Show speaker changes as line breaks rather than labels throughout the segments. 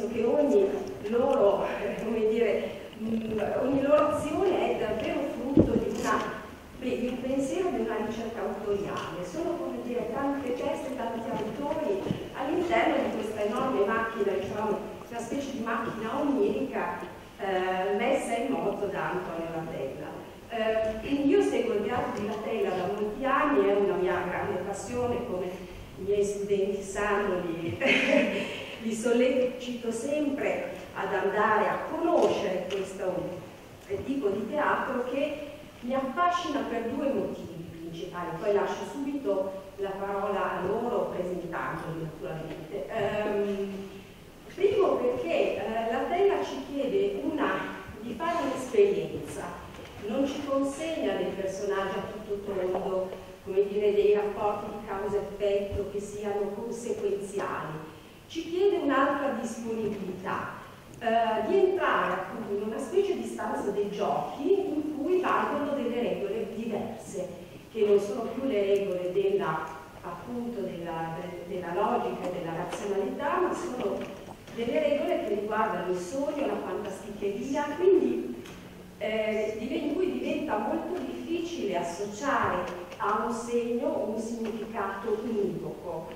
senso che ogni loro, eh, dire, ogni loro azione è davvero frutto di una Beh, il pensiero di una ricerca autoriale, sono come dire tante teste, tanti autori all'interno di questa enorme macchina, diciamo una specie di macchina onirica eh, messa in moto da Antonio Latella. Eh, io seguo il teatro di Latella da molti anni, è una mia grande passione, come i miei studenti sanno, li, li sollecito sempre ad andare a conoscere questo tipo di teatro che mi affascina per due motivi principali, poi lascio subito la parola a loro presentandoli naturalmente. Um, primo perché uh, la tela ci chiede una, di fare un'esperienza, non ci consegna dei personaggi a tutto tondo, come dire, dei rapporti di causa-effetto che siano conseguenziali, ci chiede un'altra disponibilità, Uh, di entrare appunto in una specie di stanza dei giochi in cui valgono delle regole diverse, che non sono più le regole della, appunto, della, della logica e della razionalità, ma sono delle regole che riguardano il sogno, la fantasticheria, quindi eh, in cui diventa molto difficile associare a un segno un significato univoco.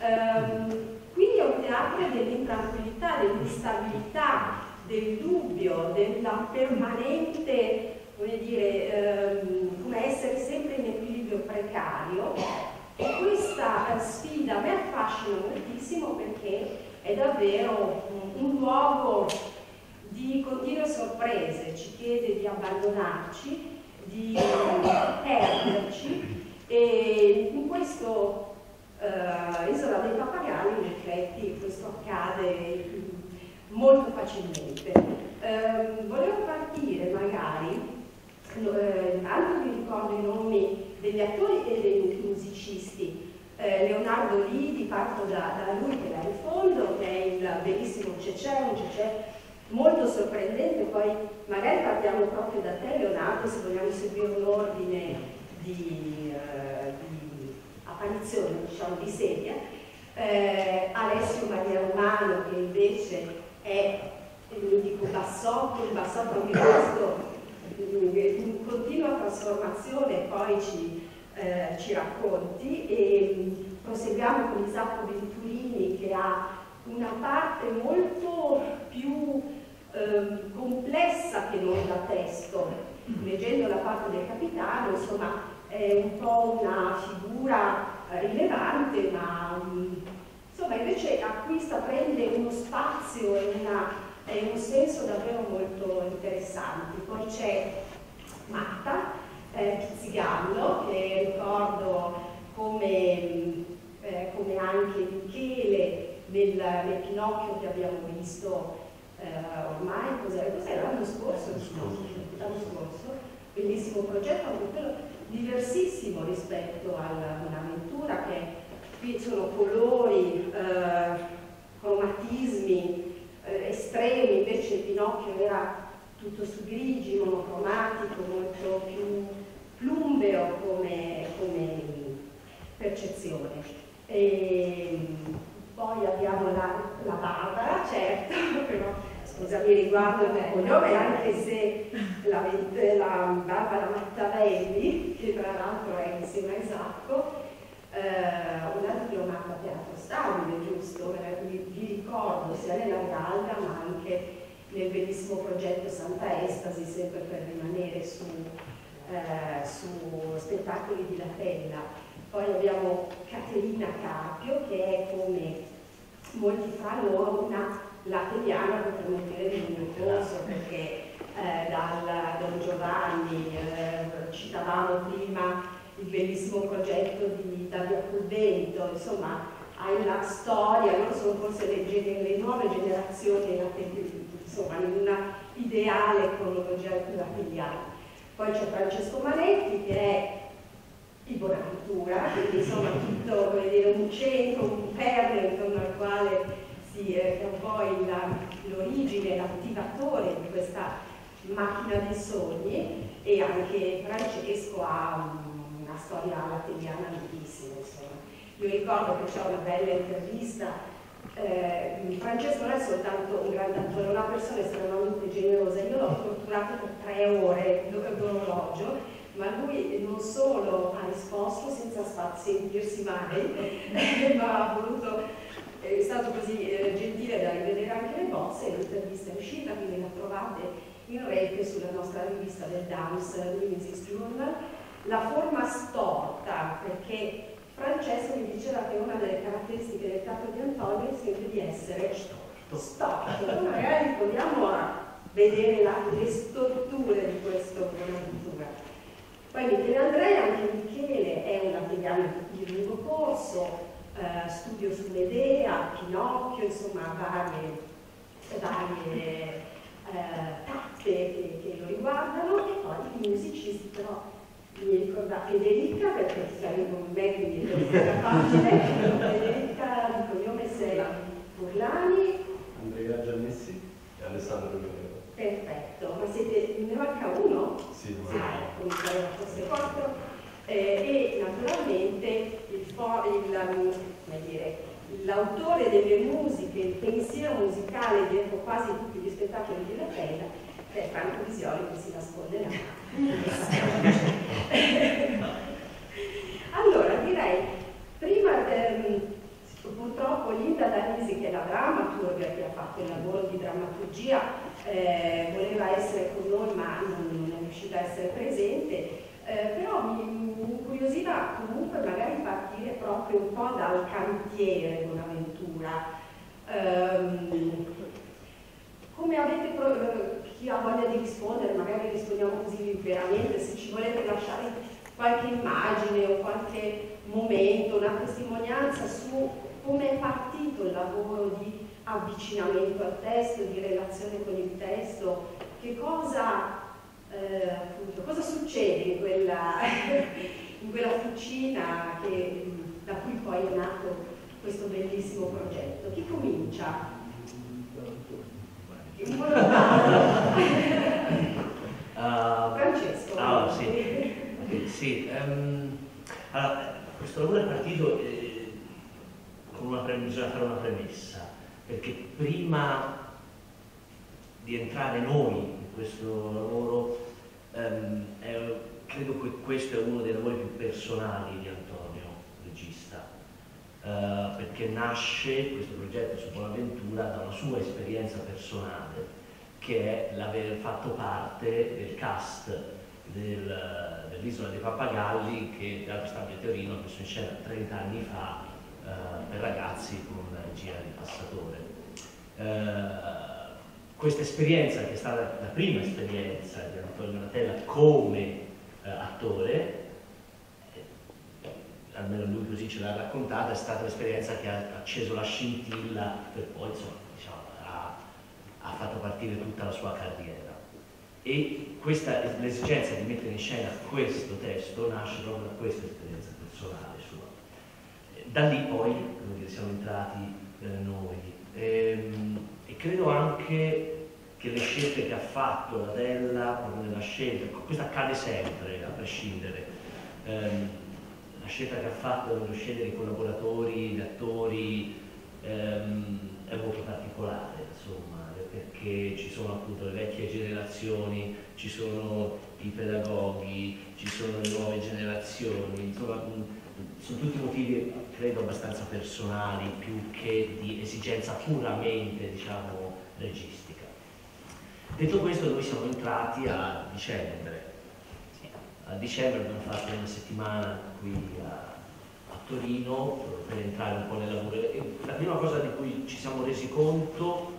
Um, quindi è un teatro dell'intranquillità, dell'instabilità, del dubbio, della permanente, come dire, ehm, come essere sempre in equilibrio precario. E questa eh, sfida mi affascina moltissimo perché è davvero un, un luogo di continue sorprese, ci chiede di abbandonarci, di perderci e in questo uh, Isola dei Pappagalli in effetti questo accade molto facilmente. Uh, volevo partire magari, uh, intanto vi ricordo i nomi degli attori e dei musicisti. Eh, Leonardo Lidi, parto da, da, lui che era in fondo, che è il bellissimo Cecè, un Cecè molto sorprendente, poi magari partiamo proprio da te Leonardo se vogliamo seguire un ordine di, di apparizione diciamo, di serie, eh, Alessio Maria Romano che invece è, lo dico, bassotto, il bassotto anche questo in continua trasformazione poi ci, eh, ci racconti e mm, proseguiamo con Isacco Venturini che ha una parte molto più eh, complessa che non da testo leggendo la parte del capitano insomma è un po' una figura eh, rilevante, ma mm, insomma invece acquista, prende uno spazio e, un senso davvero molto interessanti. Poi c'è Marta eh, Pizzigallo, che ricordo come, mm, eh, come anche Michele nel, nel, Pinocchio che abbiamo visto eh, ormai, cos'era? Cos l'anno scorso? L'anno scorso, bellissimo progetto, anche quello diversissimo rispetto alla Bonaventura che qui sono colori, eh, cromatismi, eh, estremi, invece Pinocchio era tutto su grigi, monocromatico, molto più plumbeo come, come percezione. E poi abbiamo la, la Barbara, certo, però scusa mi riguardo il cognome, anche se la, la Barbara Mattavelli, che tra l'altro è insieme a Isacco, eh, una diplomata teatro stabile, giusto? Vi, vi ricordo sia nella Galda ma anche nel bellissimo progetto Santa Estasi, sempre per rimanere su, eh, su spettacoli di Latella. Poi abbiamo Caterina Carpio, che è come molti fanno una lateliana, potremmo dire di un corso, perché eh, dal Don Giovanni, eh, citavamo prima il bellissimo progetto di Davia Pulvento, insomma hai una storia, non sono forse le, le nuove generazioni, insomma in una ideale cronologia latiniana. Poi c'è Francesco Manetti che è il Bonaventura, quindi insomma tutto dire, un centro, un perno intorno al quale si è un po' l'origine, l'attivatore di questa macchina dei sogni e anche Francesco ha un storia latiniana lunghissima. Io ricordo che c'è una bella intervista eh, Francesco non è soltanto un grande attore, è una persona estremamente generosa. Io l'ho torturato per tre ore d'orologio, ma lui non solo ha risposto senza sentirsi mai, ma ha voluto, è stato così eh, gentile da rivedere anche le bozze e l'intervista è uscita, quindi la trovate in rete sulla nostra rivista del Dance Music Journal la forma storta, perché Francesco mi diceva che una delle caratteristiche del capo di Antonio è sempre di essere storto. Magari proviamo a vedere la, le storture di questo Bonaventura. Poi Michele Andrea, anche Michele è un latiniano di lungo corso, eh, studio su Medea, Pinocchio, insomma varie, varie eh, tappe che, che lo riguardano. E poi i musicisti però mi ricorda Federica perché sei con me quindi è facile Federica di cognome sei Furlani
Andrea Giannessi e Alessandro Romero
perfetto ma siete ne manca uno?
sì,
sì mi sareva forse quattro. Eh, e naturalmente l'autore delle musiche, il pensiero musicale dietro quasi tutti gli spettacoli di Rapella è Franco Visioli che si nasconde là. allora direi, prima ehm, purtroppo Linda Danisi che è la drammaturga che ha fatto il lavoro di drammaturgia eh, voleva essere con noi ma non, non è riuscita a essere presente, eh, però mi, mi incuriosiva comunque magari proprio un po' dal cantiere di un'avventura. Um, come avete chi ha voglia di rispondere, magari rispondiamo così veramente, se ci volete lasciare qualche immagine o qualche momento, una testimonianza su come è partito il lavoro di avvicinamento al testo, di relazione con il testo, che cosa, eh, appunto, cosa succede in quella, in quella fucina che, da cui poi è nato questo bellissimo progetto. Chi comincia? uh, Francesco.
Ah, sì. sì um, allora, questo lavoro è partito eh, con una, bisogna fare una premessa, perché prima di entrare noi in questo lavoro, um, è, credo che questo è uno dei lavori più personali di Antonio, eh, perché nasce questo progetto su Bonaventura da una sua esperienza personale, che è l'aver fatto parte del cast del, dell'Isola dei Pappagalli che Teatro Stabile Teorino ha messo in scena 30 anni fa eh, per ragazzi con Gira di Passatore. Eh, questa esperienza, che è stata la prima esperienza di Antonio Donatella come eh, attore, almeno lui così ce l'ha raccontata, è stata l'esperienza che ha acceso la scintilla per poi insomma, diciamo, ha, ha, fatto partire tutta la sua carriera. E questa, l'esigenza di mettere in scena questo testo nasce proprio da questa esperienza personale sua. Da lì poi dire, siamo entrati eh, noi. ehm, e credo anche che le scelte che ha fatto la Della, proprio nella scelta, questo accade sempre, a prescindere, ehm, la scelta che ha fatto nello scegliere i collaboratori, gli attori, ehm, è molto particolare, insomma, perché ci sono appunto le vecchie generazioni, ci sono i pedagoghi, ci sono le nuove generazioni, insomma, sono tutti motivi credo abbastanza personali più che di esigenza puramente diciamo registica. Detto questo noi siamo entrati a dicembre, a dicembre abbiamo fatto una settimana qui a, a Torino per entrare un po' nel lavoro. E la prima cosa di cui ci siamo resi conto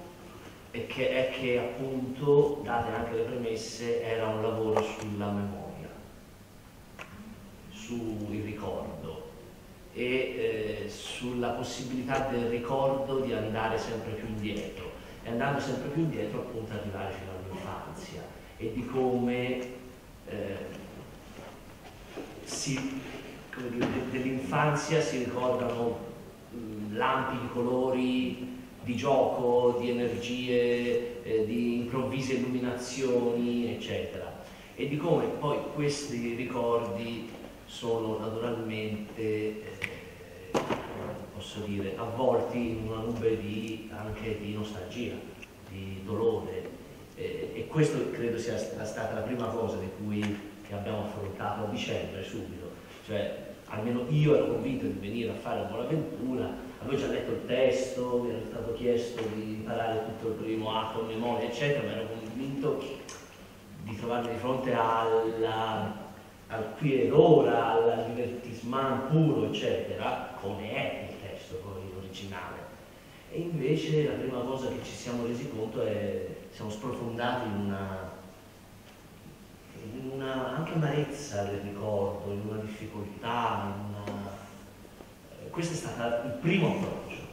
è che, è che appunto, date anche le premesse, era un lavoro sulla memoria, sul ricordo e eh, sulla possibilità del ricordo di andare sempre più indietro. E andando sempre più indietro appunto arrivare fino all'infanzia e di come eh, si, dell'infanzia si ricordano lampi di colori di gioco, di energie, eh, di improvvise illuminazioni, eccetera. E di come poi questi ricordi sono naturalmente, eh, posso dire, avvolti in una nube di, anche di nostalgia, di dolore. Eh, e questo credo sia stata la prima cosa di cui che abbiamo affrontato a dicembre subito. Cioè, almeno io ero convinto di venire a fare Buonaventura avevo già letto il testo, mi era stato chiesto di imparare tutto il primo atto, memoria, eccetera, ma ero convinto di trovarmi di fronte alla, al qui ed ora, al divertissement puro, eccetera, come è il testo poi originale. E invece la prima cosa che ci siamo resi conto è che siamo sprofondati in una, in una anche amarezza del ricordo, in una difficoltà, in una questo è stato il primo approccio.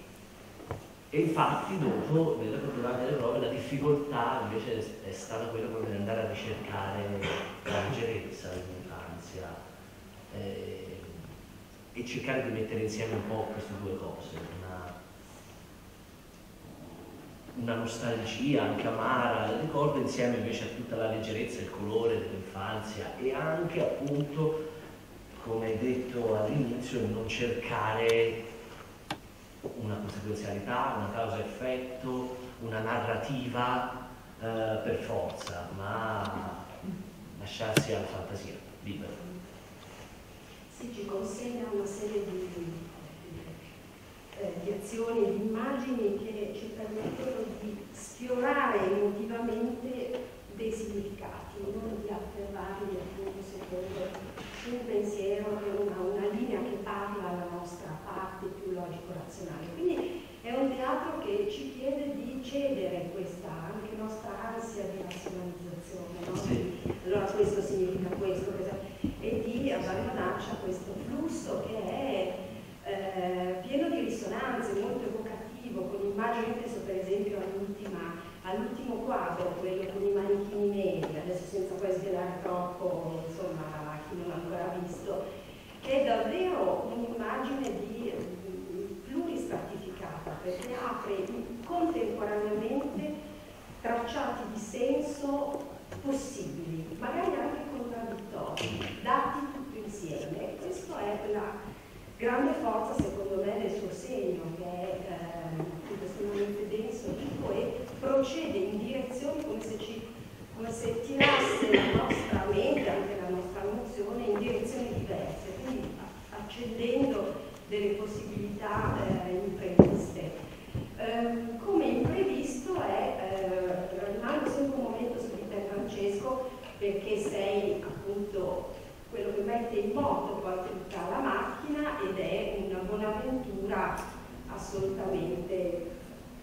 E infatti dopo, nella culturale delle prove, la difficoltà invece è stata quella di andare a ricercare la leggerezza dell'infanzia eh, e cercare di mettere insieme un po' queste due cose, una, nostalgia anche amara del ricordo insieme invece a tutta la leggerezza il colore dell'infanzia e anche appunto come detto all'inizio, non cercare una conseguenzialità, una causa-effetto, una narrativa eh, per forza, ma lasciarsi alla fantasia libera.
Sì, ci consegna una serie di, eh, di azioni, di immagini che ci permettono di sfiorare emotivamente dei significati, non di afferrarli appunto secondo un pensiero, una, una linea che parla alla nostra parte più logico-razionale. Quindi è un teatro che ci chiede di cedere questa anche nostra ansia di razionalizzazione. No? Sì. Allora questo significa questo, e di abbandonarci a questo flusso che è risonanze, molto evocativo, con immagini, penso per esempio all'ultimo quadro, quello con i manichini neri, adesso senza poi svelare troppo, insomma, chi non l'ha ancora visto, che è davvero un'immagine di pluristratificata, perché apre contemporaneamente tracciati di senso possibili, magari anche contraddittori, dati tutti insieme. Questa è la grande forza, secondo me, del suo segno, che è eh, estremamente denso, ricco e procede in direzioni come se ci come se tirasse la nostra mente, anche la nostra emozione, in direzioni diverse, quindi accendendo delle possibilità eh, impreviste. Eh, come imprevisto è, eh, rimango sempre un momento su di te Francesco, perché sei appunto quello che mette in moto poi tutta la macchina ed è una buona avventura assolutamente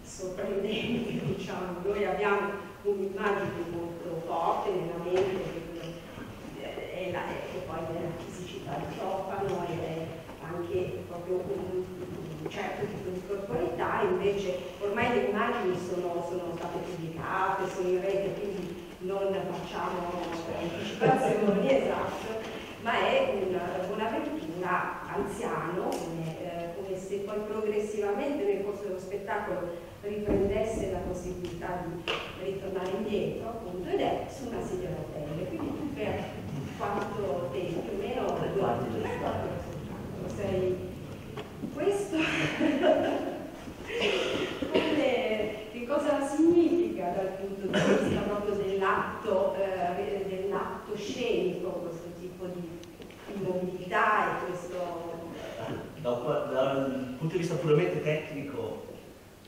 sorprendente, diciamo. Noi abbiamo un'immagine molto forte nella mente che, è la, che poi è la fisicità di Cofano ed è anche proprio un, un certo tipo di corporalità, invece ormai le immagini sono, sono state pubblicate, sono in rete, quindi non facciamo anticipazioni, esatto, ma è una Bonaventura anziano, come, eh, come se poi progressivamente nel corso dello spettacolo riprendesse la possibilità di ritornare indietro, appunto, ed è su una sedia a rotelle. Quindi tu per quanto tempo, più o meno due
del
quarti del sei questo come, che cosa significa dal punto di vista proprio dell'atto eh, dell'atto scenico questo tipo di, mobilità e questo
Da- dal punto di vista puramente tecnico,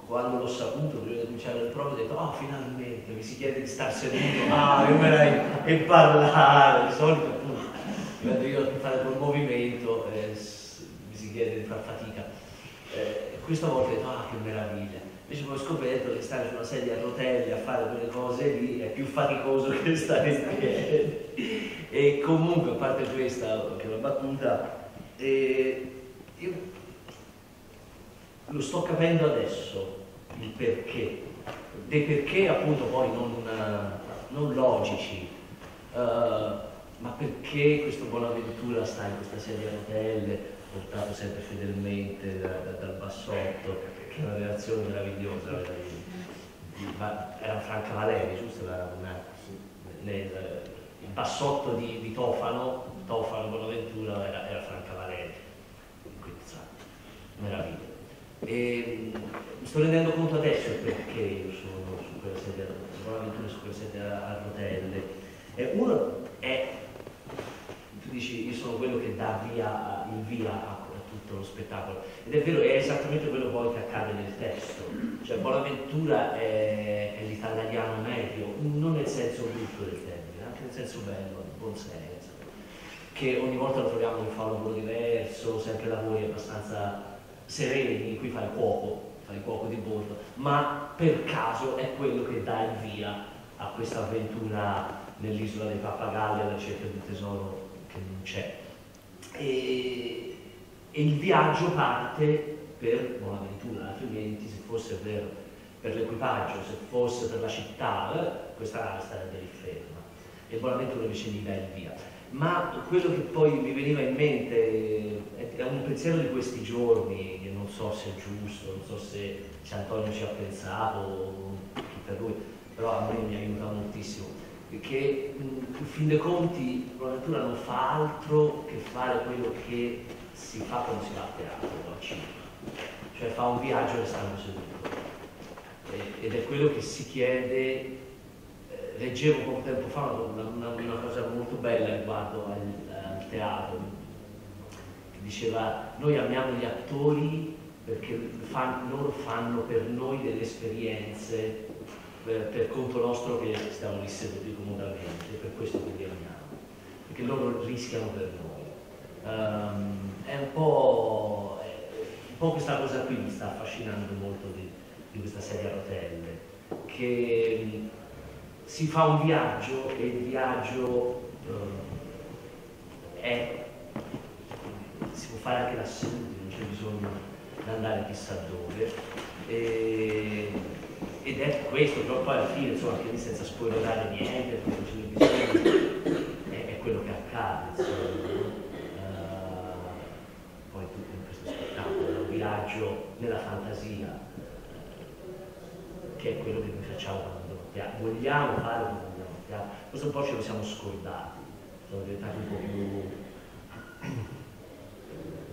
quando l'ho saputo, prima di cominciare le prove, ho detto, ah, finalmente, mi si chiede di star seduto, ah, che meraviglia, e parlare, di solito appunto, quando io ho a che fare col movimento, eh, mi si chiede di far fatica. Eh, questa volta ho detto, ah, che meraviglia. Invece poi ho scoperto che stare su una sedia a rotelle a fare quelle cose lì è più faticoso che stare in piedi. E comunque, a parte questa, che è una battuta, eh, io lo sto capendo adesso il perché, dei perché appunto poi non, non logici, eh, ma perché questo Bonaventura sta in questa sedia a rotelle, portato sempre fedelmente da- da- dal bassotto, una relazione meravigliosa. Era Franca Valeri, giusto? Era una- nel- il bassotto di, di Tofano, Tofano Bonaventura era, era Franca Valeri, quindi sa, meraviglia. E, mh, mi sto rendendo conto adesso perché io sono su quella sedia, Bonaventura su quella sedia a rotelle. E uno è, tu dici, io sono quello che dà via, il via a tutto lo spettacolo. Ed è vero, è esattamente quello poi che accade nel testo. Cioè Bonaventura è, è l'italiano medio, non nel senso brutto del termine, anche nel senso bello, nel buon senso. Che ogni volta lo troviamo che fa un lavoro diverso, sempre lavori abbastanza sereni, cui fa il cuoco, fa il cuoco di bordo, ma per caso è quello che dà il via a questa avventura nell'isola dei pappagalli alla ricerca di un tesoro che non c'è. E, e il viaggio parte per Bonaventura, altrimenti se fosse per, per l'equipaggio, se fosse per la città, eh, questa nave starebbe lì ferma. E Bonaventura invece gli dà il via. Ma quello che poi mi veniva in mente è, è un pensiero di questi giorni, che non so se è giusto, non so se, Antonio ci ha pensato, chi lui, però a me mi aiuta moltissimo che in fin dei conti Bonaventura non fa altro che fare quello che si fa quando si va a teatro o al cinema, cioè fa un viaggio restando seduto. E- ed è quello che si chiede, eh, leggevo poco tempo fa una, una- una cosa molto bella riguardo al, al teatro, che diceva noi amiamo gli attori perché fan- loro fanno per noi delle esperienze per, per conto nostro che stiamo lì seduti comodamente, per questo che li amiamo, perché loro rischiano per noi. Ehm, è un po', è un po' questa cosa qui mi sta affascinando molto di, di questa sedia a rotelle, che si fa un viaggio e il viaggio eh, è, si può fare anche da seduti, non c'è bisogno di andare chissà dove. E- ed è questo, però poi alla fine, insomma, anche lì senza spoilerare niente, perché non ce n'è bisogno, è, è quello che accade, insomma. no? Eh, poi tutto in questo spettacolo, è un viaggio nella fantasia, che è quello che noi facciamo quando teatro. Vogliamo fare quando teatro. Questo un po' ce lo siamo scordati, siamo diventati un po' più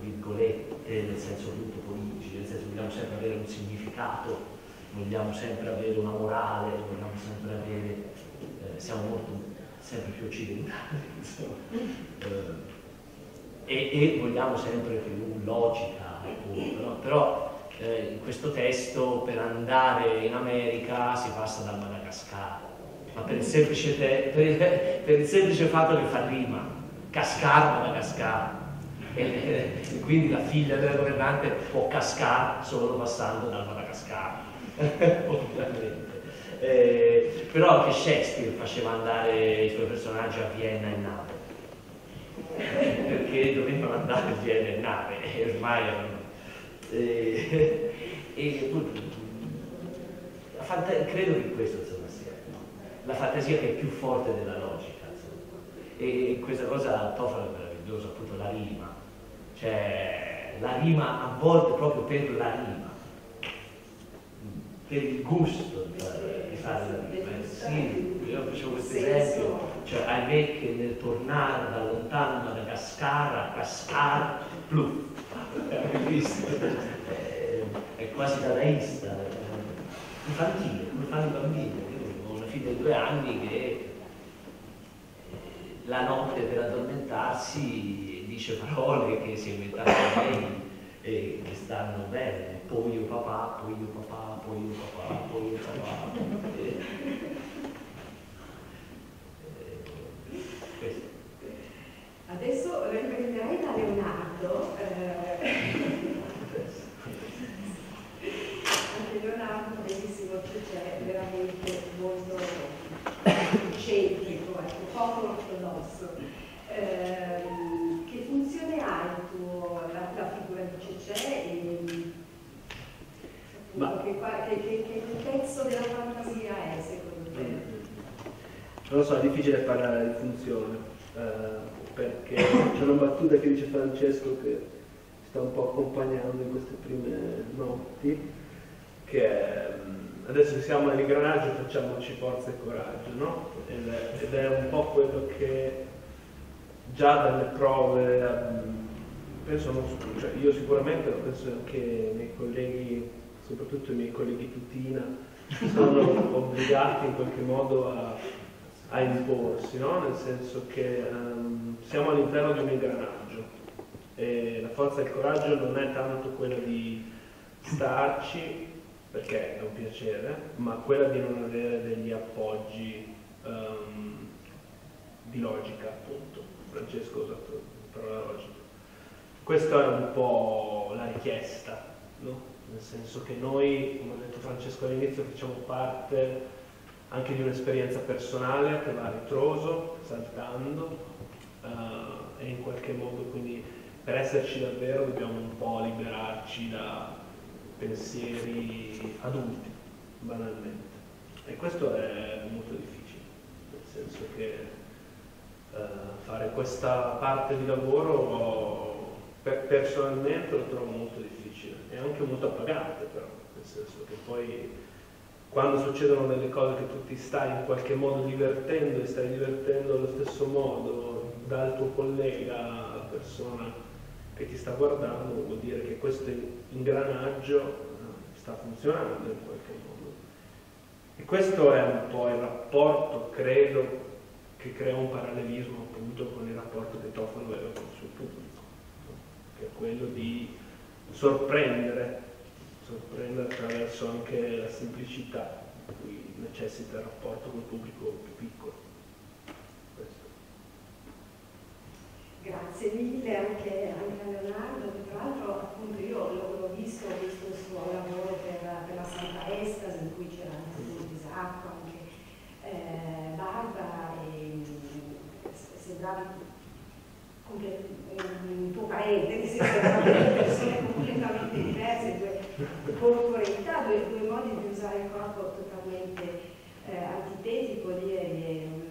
virgolette, nel senso brutto politici, nel senso vogliamo sempre avere un significato, vogliamo sempre avere una morale, vogliamo sempre avere, eh, siamo molto sempre più occidentali, insomma. Eh, e, e vogliamo sempre più logica, appunto, no? però eh, in questo testo per andare in America si passa dal Madagascar, ma per il semplice, te- per- per il semplice fatto che fa rima, cascar Madagascar. E, e quindi la figlia della governante può cascare solo passando dal Madagascar, ovviamente. Eh, però anche Shakespeare faceva andare i suoi personaggi a Vienna in nave perché dovevano andare a Vienna in nave e ormai erano e, e credo che questo insomma sia no? la fantasia che è più forte della logica insomma. e questa cosa Tofano è meravigliosa appunto la rima cioè la rima a volte proprio per la rima per il gusto di fare, di fare la rima. Eh, sì, io facevo questo esempio, cioè ahimè che nel tornare da lontano Madagascar a Cascar, pluff, è quasi dadaista, eh, infantile, come fanno i bambini, io ho una figlia di due anni che eh, la notte per addormentarsi dice parole che si è inventata lei e che stanno bene, poi io papà, poi io papà, poi io papà, poi io papà. Eh, eh,
Adesso riprenderei da Leonardo. Eh, anche Leonardo, bellissimo, c'è veramente molto centrico, ecco, poco ortodosso. Eh, che funzione ha il tuo, la, la figura di Cecè e Ma, che, che, che, che, pezzo della fantasia è secondo te?
Non lo so, è difficile parlare di funzione, eh, perché c'è una battuta che dice Francesco che sta un po' accompagnando in queste prime notti, che è, mm, adesso che siamo all'ingranaggio facciamoci forza e coraggio, no? Ed è, ed è un po' quello che già dalle prove, ehm, penso non, cioè io sicuramente, penso che i miei colleghi, soprattutto i miei colleghi tutina, sono obbligati in qualche modo a, a imporsi, no? nel senso che um, siamo all'interno di un ingranaggio e la forza e il coraggio non è tanto quella di starci, perché è un piacere, ma quella di non avere degli appoggi um, di logica, appunto. Francesco ha usato parola logica. Questa è un po' la richiesta, no? nel senso che noi, come ha detto Francesco all'inizio, facciamo parte anche di un'esperienza personale che va a ritroso, saltando, uh, e in qualche modo quindi per esserci davvero dobbiamo un po' liberarci da pensieri adulti, banalmente. E questo è molto difficile, nel senso che eh, fare questa parte di lavoro per, personalmente lo trovo molto difficile e anche molto appagante però, nel senso che poi quando succedono delle cose che tu ti stai in qualche modo divertendo e stai divertendo allo stesso modo dal tuo collega alla persona che ti sta guardando, vuol dire che questo ingranaggio eh, sta funzionando in qualche modo. E questo è un po' il rapporto, credo, che crea un parallelismo appunto con il rapporto che Toffolo aveva con il suo pubblico, che è quello di sorprendere, sorprendere attraverso anche la semplicità di cui necessita il rapporto con il pubblico più piccolo. Questo.
Grazie mille anche, anche, a Leonardo, che tra l'altro appunto io l'ho visto, ho visto il suo lavoro per, per la Santa Estas in cui c'era anche disacco, anche eh, Barbara sembravi un tuo parente, che persone completamente diverse, due corporeità, due, due, modi di usare il corpo totalmente eh, antitetico, insomma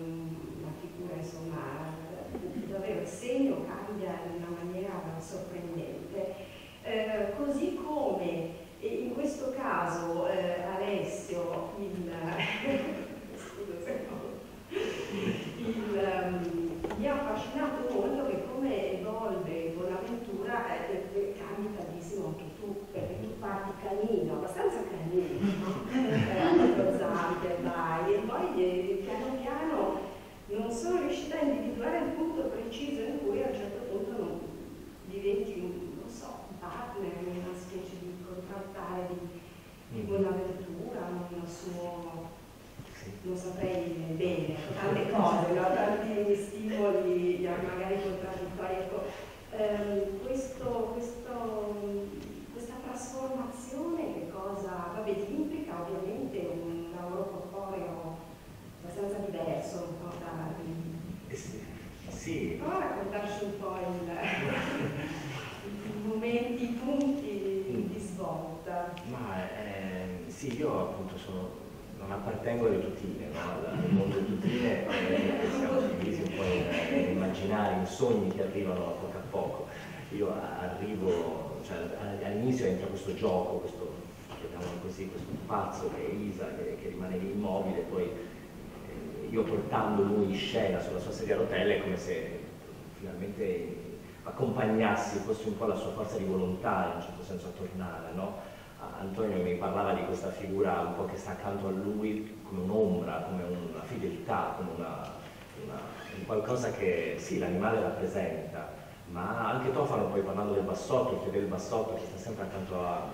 davvero il segno cambia in una maniera sorprendente. Eh, così come in questo caso eh, Alessio, il, scusa, il, um, mi ha affascinato molto che come evolve Bonaventura eh, eh, cambi tantissimo anche tu, perché tu parti canino, abbastanza canino, no? eh, zampe, vai, e poi eh, piano piano non sono riuscita a individuare il punto preciso in cui a un certo punto non diventi un, non so, un partner, una specie di contrattare di, di mm. Bonaventura, un suo non saprei bene, tante cose, no? tanti stimoli magari contraddittori. Ecco, ehm, questo, questo, questa trasformazione che cosa, vabbè, ti implica ovviamente un lavoro corporeo abbastanza diverso un po' da...
Eh sì.
Prova a raccontarci un po' il, i momenti, i punti mm. di svolta.
Ma eh, sì, io appunto sono non appartengo alle tutine, no? al mondo delle tutine eh, siamo divisi un po' in, in immaginari, in sogni che arrivano a poco a poco. Io arrivo, cioè, all'inizio entra questo gioco, questo chiamiamolo così, questo pazzo che è Isa, che, che rimane lì immobile, poi io portando lui in scena sulla sua sedia a rotelle è come se finalmente accompagnassi, fossi un po' la sua forza di volontà in un certo senso a tornare, no? Antonio mi parlava di questa figura un po' che sta accanto a lui come un'ombra, come una fedeltà, come una, una, un qualcosa che sì, l'animale rappresenta, ma anche Tofano poi parlando del bassotto, il fedele bassotto che sta sempre accanto a, a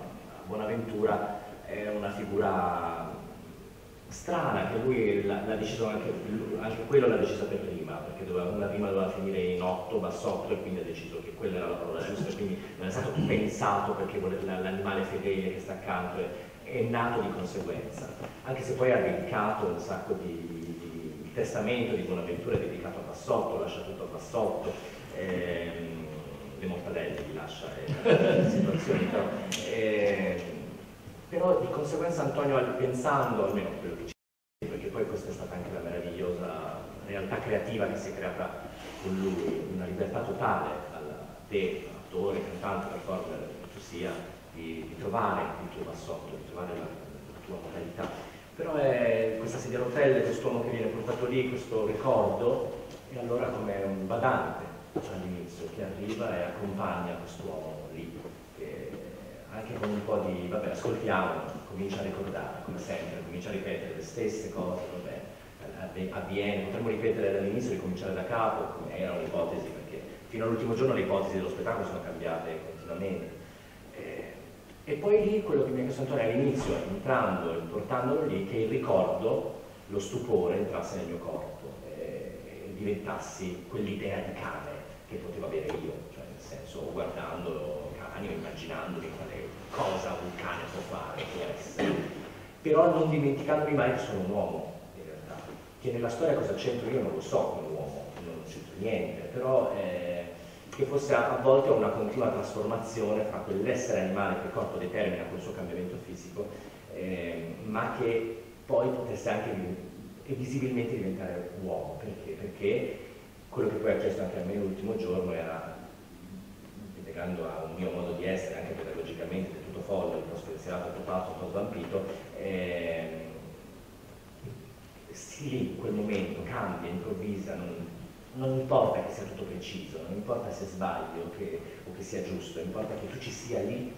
Bonaventura, è una figura strana che lui l'ha deciso anche, anche quello l'ha deciso per prima, perché doveva, una prima doveva finire in otto, bassotto, e quindi ha deciso che quella era la parola giusta, quindi non è stato pensato perché l'animale fedele che sta accanto è, è, nato di conseguenza, anche se poi ha dedicato un sacco di, di il testamento di Bonaventura è dedicato a bassotto, lascia tutto a bassotto, ehm, le mortadelle li lascia, eh, situazioni però. Eh, conseguenza Antonio pensando, almeno quello che ci perché poi questa è stata anche la meravigliosa realtà creativa che si è creata con lui, una libertà totale al te, attore, cantante, performer, tu sia, di, di, trovare il tuo bassotto, di trovare la, la tua modalità. Però è questa sedia a rotelle, quest'uomo che viene portato lì, questo ricordo, e allora come un badante all'inizio che arriva e accompagna quest'uomo anche con un po' di, vabbè, ascoltiamo, comincia a ricordare, come sempre, comincia a ripetere le stesse cose, vabbè, avviene, potremmo ripetere dall'inizio, ricominciare da capo, come era un'ipotesi, perché fino all'ultimo giorno le ipotesi dello spettacolo sono cambiate continuamente. Eh, e poi lì quello che mi ha chiesto Antonio all'inizio, entrando portandolo lì, che il ricordo, lo stupore entrasse nel mio corpo eh, e diventassi quell'idea di cane che potevo avere io, cioè nel senso guardandolo cani o immaginandomi quale cosa un cane può fare, può essere, però non dimenticandomi mai che sono un uomo in realtà, che nella storia cosa c'entro io non lo so come uomo, non c'entro niente, però eh, che fosse a, a una continua trasformazione fra quell'essere animale che il corpo determina col suo cambiamento fisico, eh, ma che poi potesse anche visibilmente diventare uomo, perché? Perché quello che poi ha chiesto anche a me l'ultimo giorno era, integrando a un mio modo di essere, anche pedagogicamente, folle, un po' spensierato, un po' pazzo, un po' svampito, sì, lì, in quel momento, cambia, improvvisa, non, non, importa che sia tutto preciso, non importa se sbagli o che, o che sia giusto, importa che tu ci sia lì,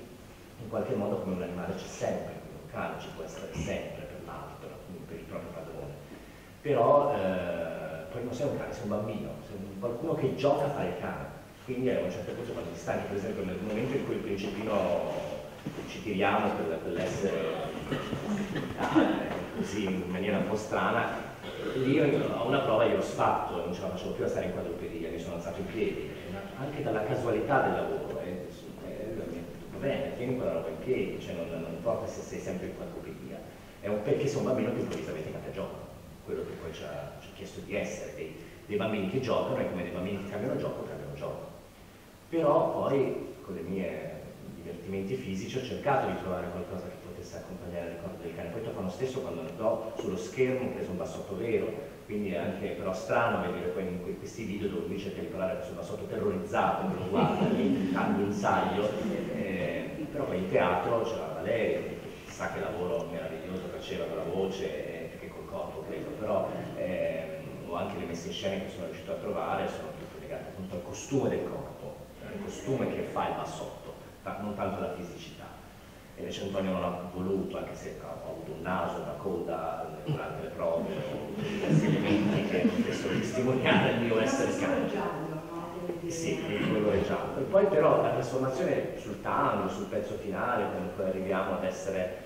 in qualche modo come un animale c'è sempre, come un cane ci può essere sempre per l'altro, per il proprio padrone. Però eh, poi non sei un cane, sei un bambino, sei un, qualcuno che gioca a fare cane. Quindi a un certo punto quando ti stanchi, per esempio nel momento in cui il principino ci tiriamo per, per l'essere così in maniera un po' strana, lì a una prova io l'ho sfatto, non ce la facevo più a stare in quadrupedia, mi sono alzato in piedi, anche dalla casualità del lavoro, eh, eh, va bene, tieni quella roba in piedi, cioè non, non importa se sei sempre in quadrupedia, è un, perché sei un bambino che improvvisamente cambia gioco quello che poi ci ha, ci ha chiesto di essere, dei, dei, bambini che giocano e come dei bambini che cambiano gioco, cambiano gioco. Però poi con i miei divertimenti fisici ho cercato di trovare qualcosa che potesse accompagnare il ricordo del cane. Poi Tofano stesso quando andò sullo schermo ho preso un bassotto vero, quindi è anche però strano vedere poi in questi video dove lui cerca di parlare questo bassotto terrorizzato, che lo guarda lì, cambia insaglio, eh, però poi in teatro c'era Valerio, che sa che lavoro meraviglioso faceva con la voce, corpo, credo, però ehm, o anche le messe in scena che sono riuscito a trovare sono tutte legate appunto al costume del corpo, al costume che fa il bassotto, non tanto alla fisicità. E invece Antonio non ha voluto, anche se ha avuto un naso, una coda durante le prove, o diversi elementi che potessero testimoniare il mio essere cane. Sì, il colore giallo. E poi però la trasformazione sul tango, sul pezzo finale, quando poi arriviamo ad essere,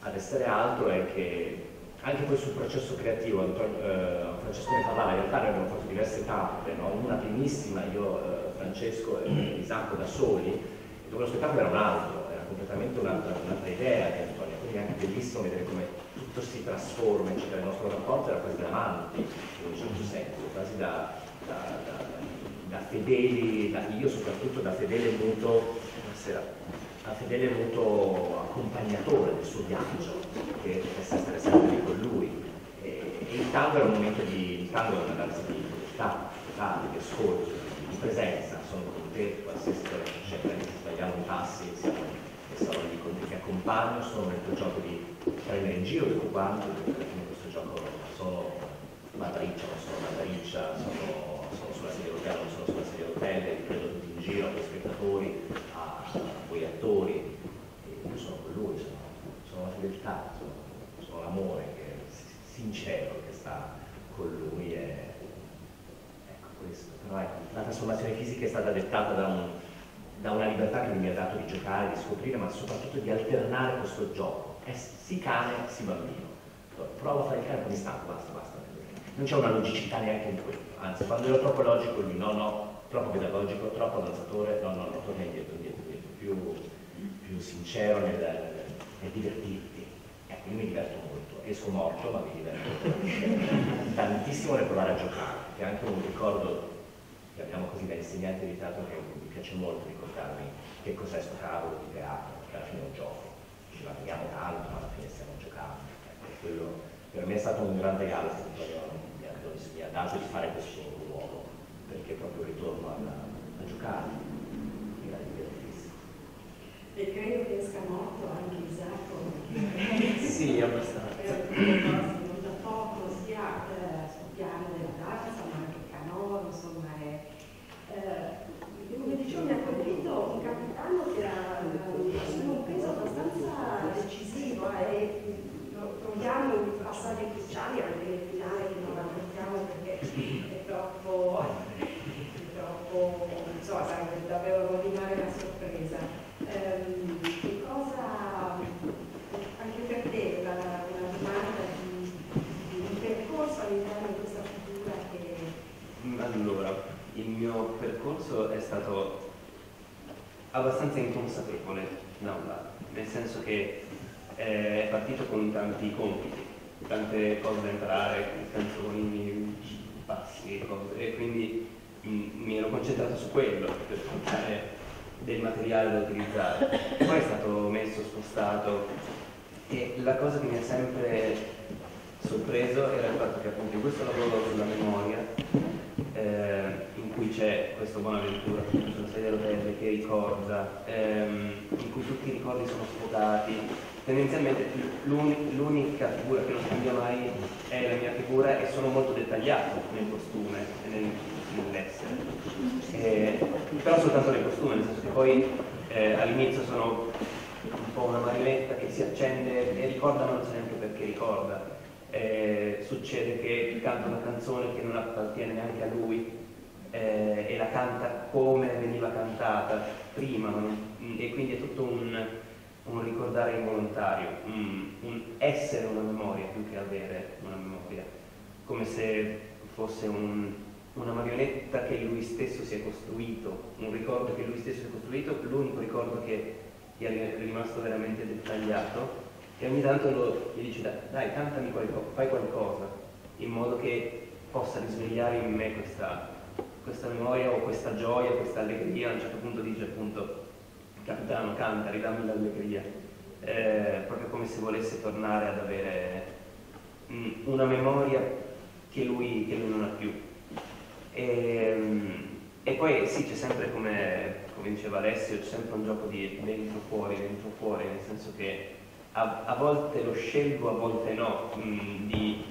ad essere altro, è che anche poi sul processo creativo, Antonio, eh, Francesco ne parlava, in realtà noi abbiamo fatto diverse tappe, no? una primissima, io, eh, Francesco e Isacco da soli, dove lo spettacolo era un altro, era completamente un'altra, un idea di Antonio, quindi è anche bellissimo vedere come tutto si trasforma, eccetera. il nostro rapporto era quasi da amanti, in un certo senso, quasi da, da, da, da fedeli, io soprattutto da fedele muto, buonasera, a fedele mutuo accompagnatore del suo viaggio, che potesse essere sempre lì con lui. E, e il tango era un momento di, il tango è una danza di libertà, totale, di ascolto, di presenza, sono con te, qualsiasi cosa succeda, se sbagliamo i passi, siamo stavo lì con ti accompagno, sono nel tuo gioco di prendere in giro tutto quanto, perché alla fine questo gioco sono Matariccia, non sono Matariccia, sono, sono sulla sedia rotella, non sono sulla sedia rotella, li prendo tutti in giro, agli spettatori, a, a voi attori, e io sono con lui, sono, sono la fedeltà, sono, sono l'amore che, sincero che sta con lui e però ecco, la trasformazione fisica è stata dettata da, un, da una libertà che mi ha dato di giocare, di scoprire, ma soprattutto di alternare questo gioco, è sì cane, sì bambino. Provo a fare il cane, mi stanco, basta, basta. Non c'è una logicità neanche in quello, anzi quando ero troppo logico lui no, no, troppo pedagogico, troppo danzatore, no, no, no, torna indietro, indietro, indietro, più, più sincero nel, nel divertirti. Ecco, io mi diverto molto, esco morto ma mi diverto tantissimo nel provare a giocare, che è anche un ricordo che abbiamo così da insegnante di teatro che mi piace molto ricordarmi che cos'è sto cavolo di teatro, che alla fine è un gioco, ci lavoriamo tanto ma alla fine stiamo giocando. Ecco, quello per me è stato un grande regalo che mi ha, dato di fare questo ruolo, perché proprio ritorno alla, a giocare, era divertissimo.
E credo che esca morto anche Isacco.
Sì, abbastanza.
da poco, sia eh, sul piano della danza, ma anche canoro, insomma, è, eh, come dicevo mi ha colpito un capitano che ha assunto un peso abbastanza decisivo eh, e lo troviamo in passaggi cruciali anche nel finale che non raccontiamo perché è troppo, è troppo insomma, sarebbe davvero rovinare la sorpresa. Ehm, che cosa anche per te una, una domanda di, di un percorso all'interno di questa figura che
Allora, il mio percorso è stato abbastanza inconsapevole da un lato, nel senso che eh, è partito con tanti compiti, tante cose da imparare, canzoni, passi e cose, e quindi mh, mi ero concentrato su quello per portare del materiale da utilizzare. Poi è stato messo, spostato e la cosa che mi ha sempre sorpreso era il fatto che appunto questo lavoro sulla memoria eh, cui c'è questo Bonaventura appunto sulla sedia a rotelle che ricorda, ehm, in cui tutti i ricordi sono svuotati. Tendenzialmente l'uni- l'unica figura che non cambia mai è la mia figura e sono molto dettagliato nel costume e nel- nell'essere. Eh, però soltanto nel costume, nel senso che poi eh, all'inizio sono un po' una marionetta che si accende e ricorda ma non sa neanche perché ricorda. Eh, succede che canta una canzone che non appartiene neanche a lui eh, e la canta come veniva cantata prima non- e quindi è tutto un, un ricordare involontario, un, un essere una memoria più che avere una memoria, come se fosse un- una marionetta che lui stesso si è costruito, un ricordo che lui stesso si è costruito, l'unico ricordo che gli è rimasto veramente dettagliato e ogni tanto lo, gli dice dai, dai cantami qualcosa, fai qualcosa, in modo che possa risvegliare in me questa, questa memoria o questa gioia, questa allegria. A un certo punto dice appunto, capitano canta, ridammi l'allegria, Eh, proprio come se volesse tornare ad avere mm, una memoria che lui, che lui non ha più. E, e poi sì, c'è sempre, come, come diceva Alessio, c'è sempre un gioco di dentro fuori, dentro fuori, nel senso che a, a volte lo scelgo, a volte no, mh, di,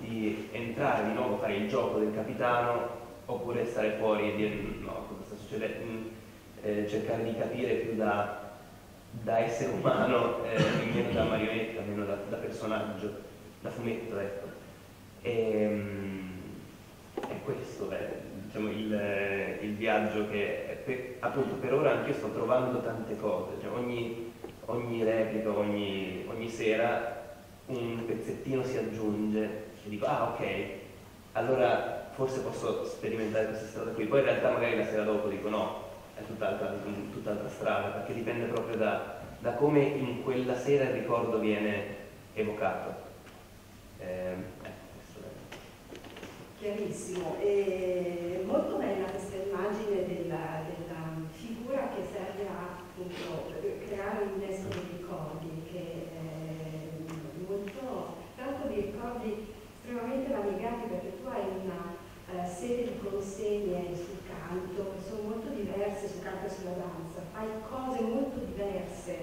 di entrare di nuovo fare il gioco del capitano oppure stare fuori e dire no, cosa sta succedendo, Mh, eh, cercare di capire più da, da essere umano, eh, meno da marionetta, meno da, da personaggio, da fumetto, ecco. E, mh, è questo è, diciamo, il, il viaggio che per, appunto per ora anche io sto trovando tante cose, cioè ogni, ogni replica, ogni, ogni sera un pezzettino si aggiunge e dico ah ok, allora forse posso sperimentare questa strada qui, poi in realtà magari la sera dopo dico no, è tutt'altra, tutt'altra strada, perché dipende proprio da, da come in quella sera il ricordo viene evocato. Eh, è.
Chiarissimo, e molto bella questa immagine della, della figura che serve a appunto, creare un innesto di ricordi, che è molto, tanto di ricordi estremamente variegati perché tu hai una, eh, serie di consegne sul canto che sono molto diverse sul canto e sulla danza, fai cose molto diverse,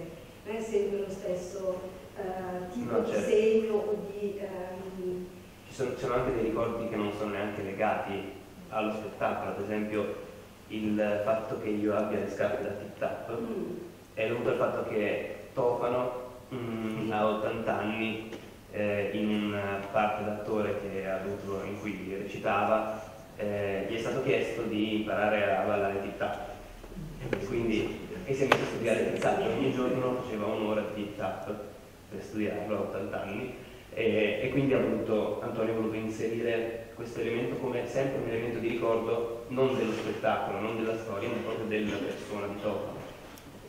non è sempre lo stesso eh, tipo
No,
di
certo.
segno o di... ehm,
Ci sono, ci sono anche dei ricordi che non sono neanche legati allo spettacolo, ad esempio il fatto che io abbia le scarpe da tip tap
mm,
è dovuto al fatto che Tofano mm, a 80 anni eh, in una parte d'attore in cui recitava eh, gli è stato chiesto di imparare a ballare tip tap e quindi e si è messo a studiare tip tap ogni giorno faceva un'ora di tip tap per studiarlo a 80 anni. E, e quindi voluto, Antonio ha voluto inserire questo elemento come sempre un elemento di ricordo non dello spettacolo, non della storia, ma proprio della persona di Tofano.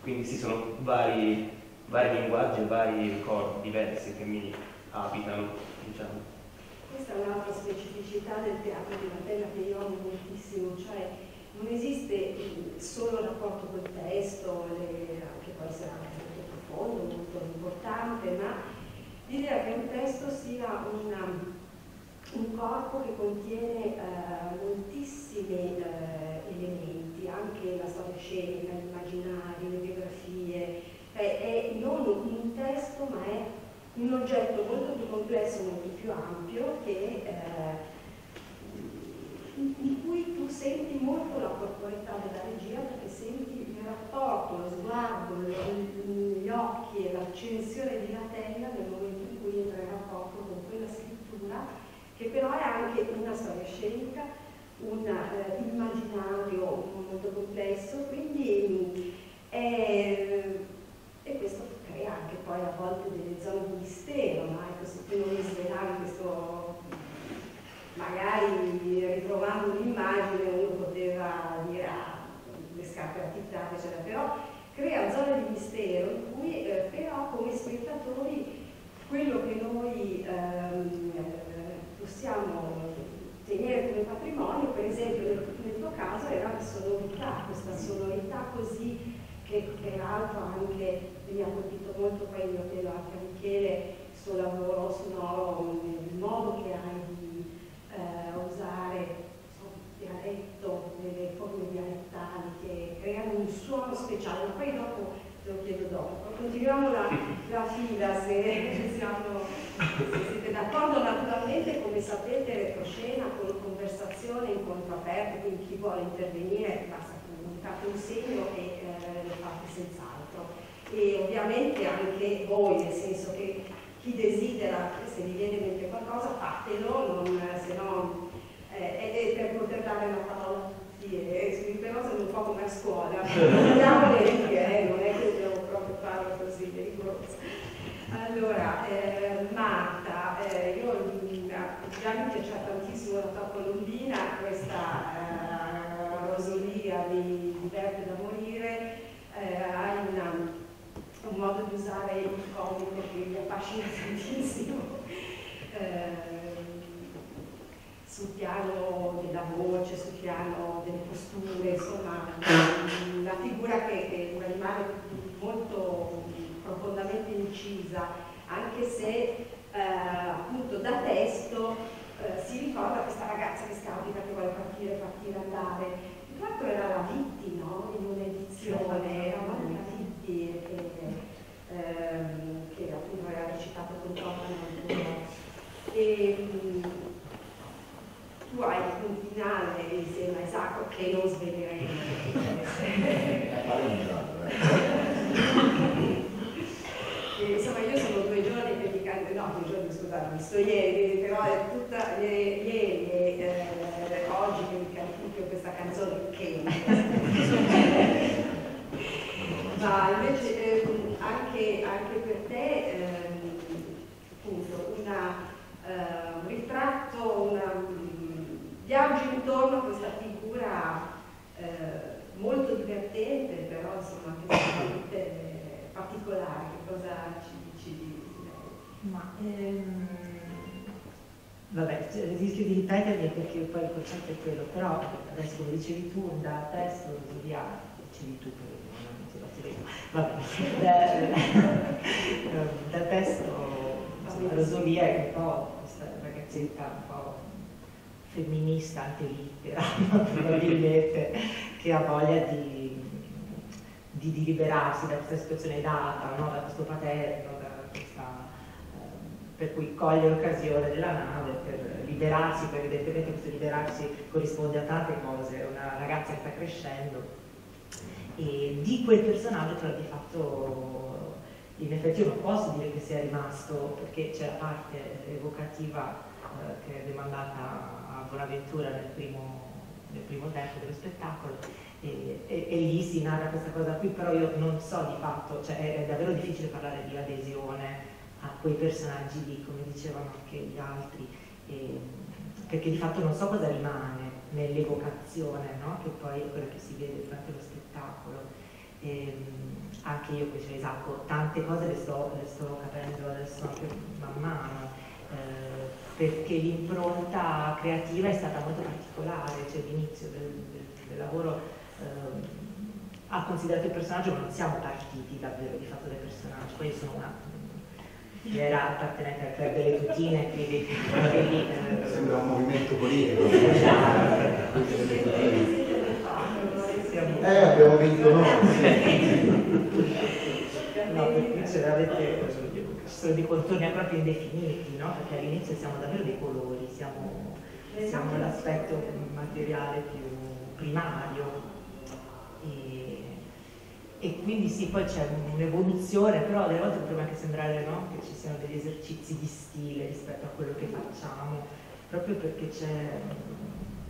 Quindi ci sono vari, vari linguaggi e vari ricordi diversi che mi abitano, diciamo.
Questa è un'altra specificità del teatro di Matella che io amo moltissimo, cioè non esiste mm, solo il rapporto col testo, le- che essere anche molto profondo, molto importante, ma l'idea che un testo sia una- un corpo che contiene eh, moltissimi eh, elementi, anche la storia scenica, gli immaginari, le biografie, è, è non un testo ma è un oggetto molto più complesso, molto più ampio, che, eh, in, cui tu senti molto la corporalità della regia perché senti il rapporto, lo sguardo, gli occhi e l'accensione di Latella nel momento in cui entra in rapporto con quella scrittura, che però è anche una storia scenica, un eh, immaginario molto complesso, quindi è- e questo crea anche poi a volte delle zone di mistero, no? Ecco, se tu non mi questo, magari ritrovando un'immagine uno poteva dire ah, le scarpe attittate, eccetera, però crea zone di mistero in cui eh, però come spettatori quello che noi ehm, eh, possiamo tenere come patrimonio, per esempio nel, nel tuo caso era la sonorità, questa sonorità così che peraltro anche mi ha colpito molto, poi io chiedo anche a Michele il suo lavoro sonoro, il modo che hai di eh, usare insomma, il dialetto, delle forme dialettali che creano un suono speciale, poi dopo te lo chiedo dopo. Continuiamo la, la fila se, siamo, se siete d'accordo, naturalmente come sapete retroscena con conversazione, incontro aperto, quindi chi vuole intervenire basta comunicate un segno e eh, lo fate senz'altro. E ovviamente anche voi, nel senso che chi desidera, se vi viene in mente qualcosa, fatelo, non, se no, eh, e per poter dare la parola a tutti, e, però sono un po' come a scuola, diamo le righe, eh, non è che dobbiamo proprio farlo così di ricorso. Allora, eh, Marta, eh, io già mi piaceva tantissimo la tua colombina, questa eh, rosolia mi diverte da morire, eh, hai una- un modo di usare il comico che mi affascina tantissimo. eh, sul piano della voce, sul piano delle posture, insomma, una figura che è un animale molto profondamente incisa, anche se eh, appunto da testo eh, si ricorda questa ragazza che scalpita che vuole partire, partire, andare. L'altro era la Vitti, no? In un'edizione, era Monica Vitti che, ehm, che appunto aveva recitato con Topano. E, mm, tu hai un finale insieme a Isacco che non sveleremo. E, insomma, io sono due giorni che mi canto, no, due giorni scusate, sto ieri, però è tutta ie- ieri questa canzone che ma invece ehm, anche, anche per te ehm, appunto una, eh, un ritratto, una, mm, viaggi intorno a questa figura eh, molto divertente, però insomma anche estremamente particolare. Che cosa ci dici di di lei?
Ma ehm, vabbè, rischio di ripetermi perché poi il concetto è quello, però adesso come dicevi tu, da testo Rosolia, dicevi tu perché non ti battevi vabbè, da, da testo insomma, Rosolia è un po' questa ragazzetta un po'
femminista antilittera probabilmente che ha voglia di, di, di, liberarsi da questa situazione data, no? da questo paterno, eh, per cui coglie l'occasione della nave per liberarsi, poi evidentemente questo liberarsi corrisponde a tante cose, una ragazza che sta crescendo e di quel personaggio però di fatto in effetti io non posso dire che sia rimasto perché c'è la parte evocativa eh, che è demandata a Bonaventura nel primo, nel primo tempo dello spettacolo e, e, e, lì si narra questa cosa qui, però io non so di fatto, cioè è, è davvero difficile parlare di adesione a quei personaggi lì, come dicevano anche gli altri, e, perché di fatto non so cosa rimane nell'evocazione, no? che poi è quello che si vede durante lo spettacolo. E, anche io qui c'è Isacco, tante cose le sto, le sto capendo adesso anche man mano, eh, perché l'impronta creativa è stata molto particolare, cioè l'inizio del, del, del, lavoro eh, ha considerato il personaggio, ma non siamo partiti davvero di fatto dai personaggi, poi sono una che era appartenente al club delle tutine, quindi
eh, sembra un movimento politico. eh, abbiamo vinto noi.
no, perché ce l'avete sono dei contorni proprio indefiniti, no? perché all'inizio siamo davvero dei colori, siamo, siamo l'aspetto materiale più primario. E, quindi sì, poi c'è un'evoluzione, però delle volte potrebbe anche sembrare no? che ci siano degli esercizi di stile rispetto a quello che facciamo, proprio perché c'è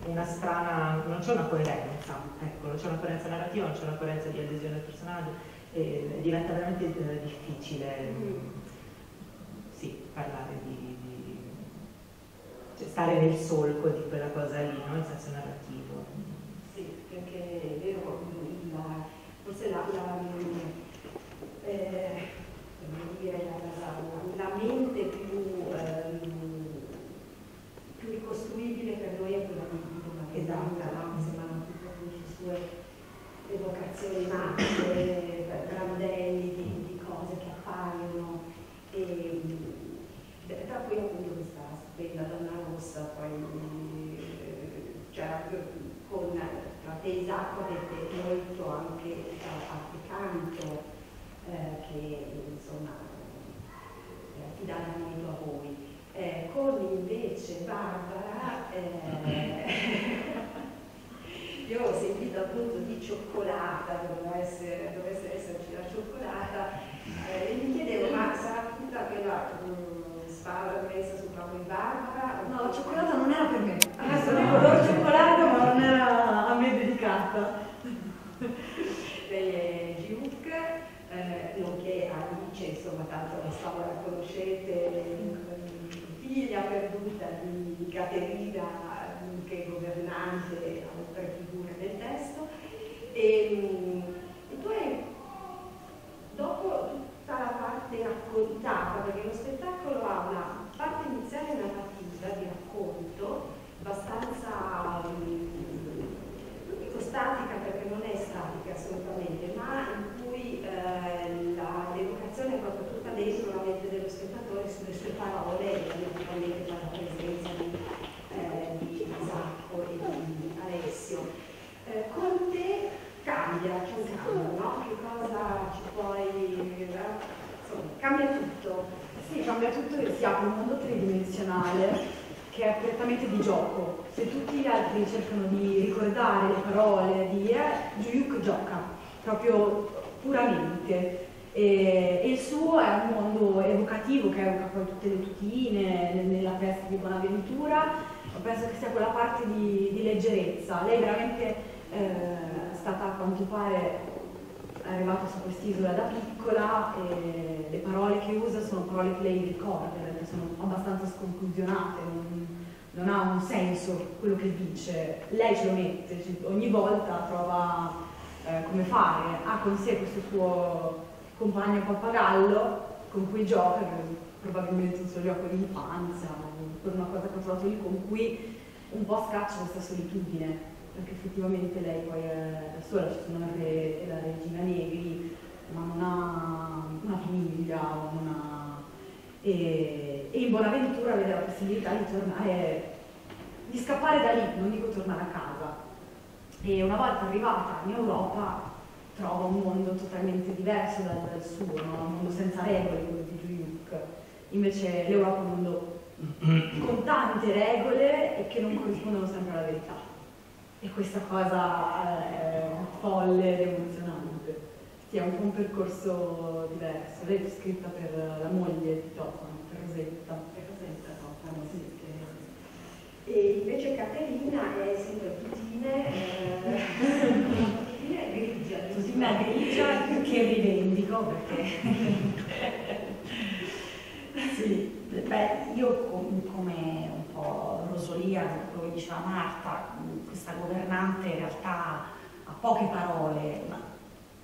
una strana, non c'è una coerenza, ecco, non c'è una coerenza narrativa, non c'è una coerenza di adesione al personaggio e diventa veramente eh, difficile mm, sì, parlare di, di cioè stare nel solco di quella cosa lì, no? in senso narrativo.
Sì, perché è vero, la, forse la, la, eh, dire, la, la mente più, ehm, più ricostruibile per noi è quella di Bonaventura, esatto. no? sembrano tutte le sue evocazioni matte, brandelli di, di, cose che appaiono, e, tra cui appunto questa stupenda donna rossa, poi cioè, con tra te Isacco avete molto anche Africanto, eh, insomma è affidato molto a voi. Eh, con invece Barbara eh, io ho sentito appunto di cioccolata, doveva essere, dovesse esserci la cioccolata, eh, e mi chiedevo, ma sarà tutta quella um, spalla messa sul capo di Barbara?
No, la cioccolata non era per me. Adesso ah, dico loro cioccolata, ma non era a me dedicata.
Lei è Giuc, eh, nonché Alice, insomma, tanto la storia la conoscete, figlia perduta di Caterina, che è governante, altre figure del testo. E, mm, e poi dopo tutta la parte raccontata, perché lo spettacolo ha una parte iniziale narrativa di racconto abbastanza dico statica perché non è statica assolutamente, ma in cui eh, l'educazione è proprio tutta dentro la mente dello sue parole naturalmente la presenza di, eh, di Isacco e di Alessio. Eh, con te cambia, c'è un cambio, no? Che cosa ci puoi... Insomma, cambia tutto.
Sì, cambia tutto e si apre un mondo tridimensionale che è prettamente di gioco. Se tutti gli altri cercano di ricordare le parole di eh, Giuyuk gioca, proprio puramente. E, e, il suo è un mondo evocativo che evoca poi tutte le tutine nella festa di Bonaventura. Penso che sia quella parte di, di leggerezza. Lei veramente eh, è stata a quanto pare arrivata su quest'isola da piccola e le parole che usa sono parole che lei ricorda, perché sono abbastanza sconclusionate, non, non ha un senso quello che dice, lei ce lo mette, ogni volta trova eh, come fare, ha con sé questo suo compagno pappagallo con cui gioca, probabilmente un suo gioco di infanzia, per una cosa che ho trovato lì con cui un po' scaccia questa solitudine perché effettivamente lei poi è da sola, ci sono il re e la regina Negri, ma non ha una famiglia, una... E, e, in Bonaventura aveva la possibilità di tornare di scappare da lì, non dico tornare a casa. E una volta arrivata in Europa trova un mondo totalmente diverso dal, dal suo, no? un mondo senza regole, quello di Juyuk. Invece l'Europa è un mondo con tante regole e che non corrispondono sempre alla verità. E questa cosa è folle ed emozionante. Sì, è un po' un percorso diverso. Lei è scritta per la moglie di Tofano, per Rosetta.
Per Rosetta Tofano, sì. E invece Caterina è sempre tutine, eh, tutine grigia.
Tutina grigia che rivendico perché sì, beh, io com- come un po' Rosolia, come diceva Marta, questa governante in realtà ha poche parole, ma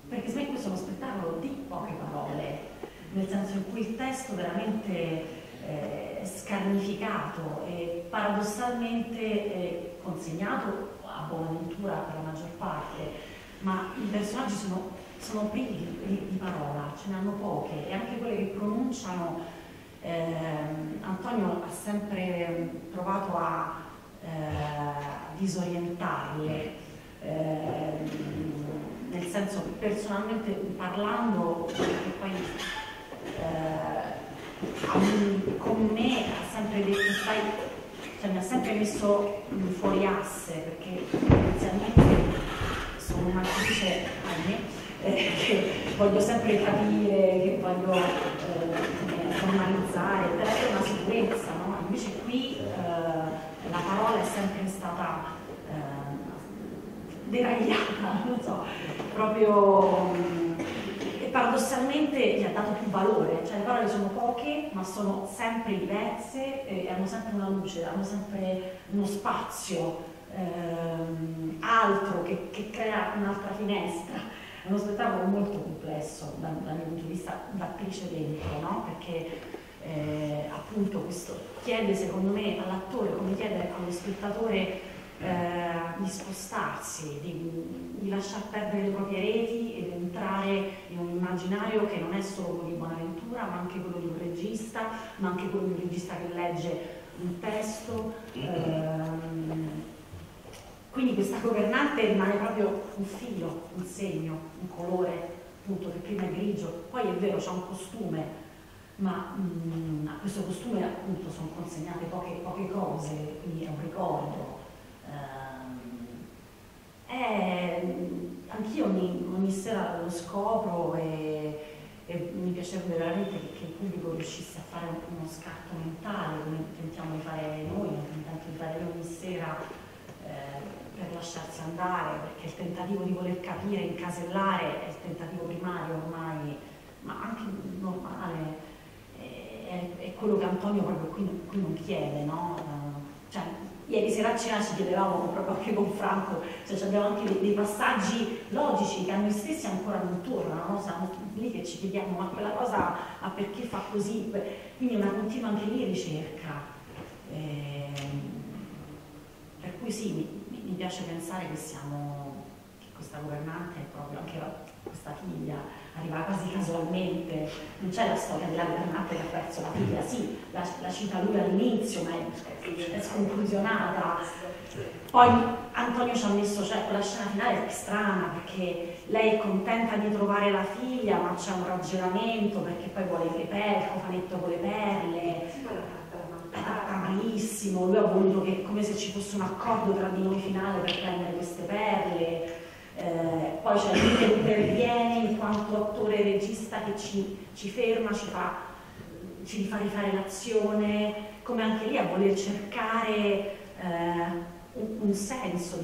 perché secondo me questo è uno spettacolo di poche parole, nel senso in cui il testo veramente eh, scarnificato e paradossalmente eh, consegnato a Bonaventura per la maggior parte, ma i personaggi sono, sono privi di, di parola, ce ne hanno poche e anche quelle che pronunciano eh, Antonio ha sempre provato a eh, disorientarle, eh, nel senso personalmente parlando, perché poi eh, con me ha sempre detto stai, cioè mi ha sempre messo fuori asse perché inizialmente sono un'attrice, ahimè, eh, che voglio sempre capire, che voglio eh, formalizzare, dare una sicurezza, no? Invece qui eh, la parola è sempre stata eh, deragliata, non so, proprio mm, e paradossalmente gli ha dato più valore, cioè le parole sono poche ma sono sempre diverse, e hanno sempre una luce, hanno sempre uno spazio ehm, altro che, che crea un'altra finestra. È uno spettacolo molto complesso dal, dal mio punto di vista d'attrice dentro, no? perché eh, appunto questo chiede secondo me all'attore come chiede allo spettatore eh, di spostarsi, di, di lasciar perdere le proprie reti ed entrare in un immaginario che non è solo quello di Bonaventura, ma anche quello di un regista, ma anche quello di un regista che legge un testo. Ehm, quindi questa governante rimane proprio un filo, un segno, un colore, appunto, che prima è grigio, poi è vero, c'è un costume, ma mh, a questo costume appunto sono consegnate poche, poche cose, quindi è un ricordo. Ehm, anch'io ogni, ogni, sera lo scopro e, e mi piacerebbe veramente che, che, il pubblico riuscisse a fare uno scatto mentale, come tentiamo di fare noi, tento di fare ogni sera per lasciarsi andare, perché il tentativo di voler capire, incasellare è il tentativo primario ormai, ma anche normale, è, è quello che Antonio proprio qui, qui non chiede, no? Cioè, ieri sera a cena ci chiedevamo proprio anche con Franco, cioè abbiamo anche dei, dei, passaggi logici che a noi stessi ancora non tornano, no? siamo lì che ci chiediamo ma quella cosa ma perché fa così? Quindi una continua anche lì ricerca. Eh, per cui sì, mi, piace pensare che siamo, che questa governante è proprio anche questa figlia, arriva quasi casualmente, non c'è la storia della governante che ha perso la figlia, sì, la, la cita lui all'inizio, ma è, è sconclusionata. Poi Antonio ci ha messo, cioè quella scena finale è strana perché lei è contenta di trovare la figlia, ma c'è un ragionamento perché poi vuole le perle, il cofanetto con le perle malissimo, lui ha voluto che come se ci fosse un accordo tra di noi finale per prendere queste perle, eh, poi c'è lui che interviene in quanto attore regista che ci, ci ferma, ci fa, ci rifà rifare l'azione, come anche lì a voler cercare eh, un, un, senso,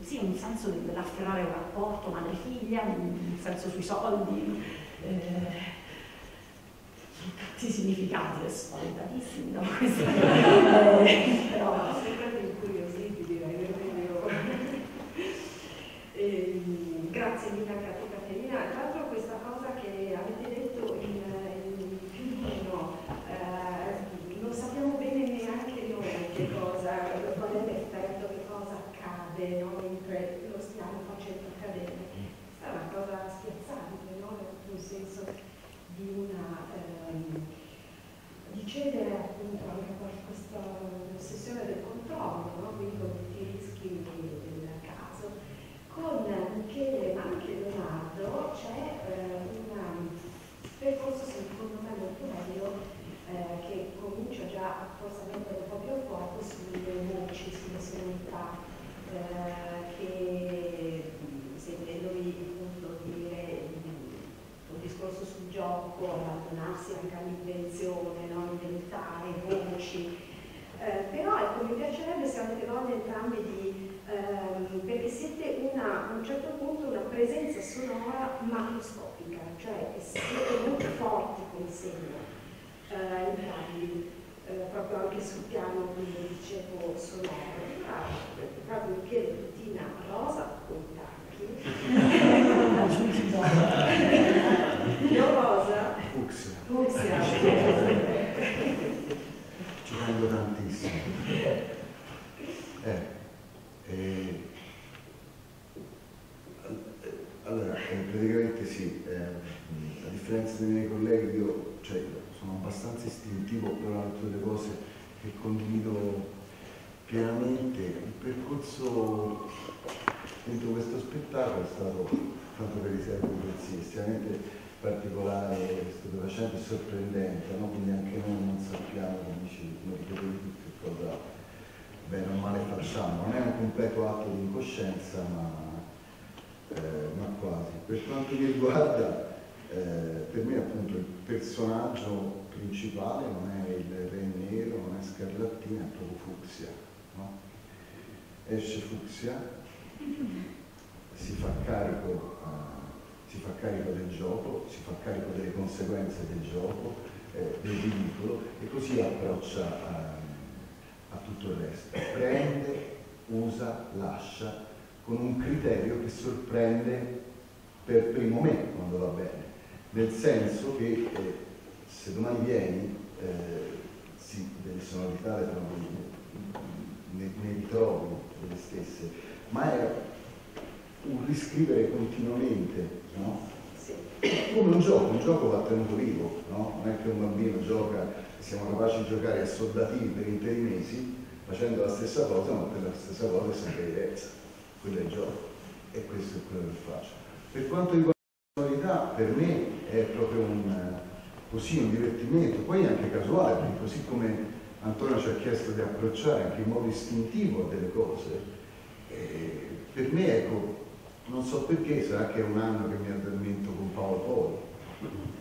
sì, un senso dell'afferrare un rapporto madre-figlia, un senso sui soldi. Eh, tanti significati, adesso spaventatissimi da questo. eh, però
sempre incuriositi direi, ehm, grazie mille anche a te Caterina. Tra l'altro questa cosa che avete detto in, in più di uno, eh, non sappiamo bene neanche noi che cosa, qual è l'effetto, che cosa accade no? mentre lo stiamo facendo accadere. Questa è una cosa spiazzante, no? nel senso di una... Eh, di cedere appunto anche questo Marta eh, che mh, sentendovi appunto dire mh, un discorso sul gioco, abbandonarsi anche all'invenzione, no? inventare voci, eh, però ecco, mi piacerebbe se avete voglia entrambi di ehm, perché siete una, a un certo punto una presenza macroscopica, cioè siete molto forti come segno, eh, entrambi, eh, proprio anche sul piano, come dicevo, sonoro. Allora, proprio mi chiedo Bettina, rosa con tacchi? Io rosa?
Fucsia.
Fucsia.
Ci tengo tantissimo. Eh, eh, allora, eh, praticamente sì, eh, a differenza dei miei colleghi io cioè, sono abbastanza istintivo, però altre cose che condivido pienamente. Il percorso dentro questo spettacolo è stato, tanto per i servi estremamente particolare, stupefacente e sorprendente, no? quindi anche noi non sappiamo, come che cosa bene o male facciamo. Non è un completo atto di incoscienza, ma, eh, ma quasi. Per quanto mi riguarda, eh, per me appunto il personaggio principale non è il re nero, non è scarlattina, è proprio fucsia. No? Esce fucsia, si fa carico. eh, si fa carico del gioco, si fa carico delle conseguenze del gioco, eh, del ridicolo e così approccia a, a tutto il resto. Prende, usa, lascia con un criterio che sorprende per primo me quando va bene, nel senso che eh, se domani vieni, eh, sì, delle sonorità le trovi, ne, ne ritrovi delle stesse, ma è un riscrivere continuamente no?
Sì.
Come un gioco, un gioco va tenuto vivo, no? non è che un bambino gioca, siamo capaci di giocare a soldativi per interi mesi facendo la stessa cosa, ma per la stessa cosa è sempre diversa. Quello è il gioco e questo è quello che faccio. Per quanto riguarda la sonorità, per me è proprio un, così, un divertimento, poi anche casuale, perché così come Antonio ci ha chiesto di approcciare anche in modo istintivo a delle cose, eh, per me ecco, non so perché, sarà che è un anno che mi addormento con Paolo Poli.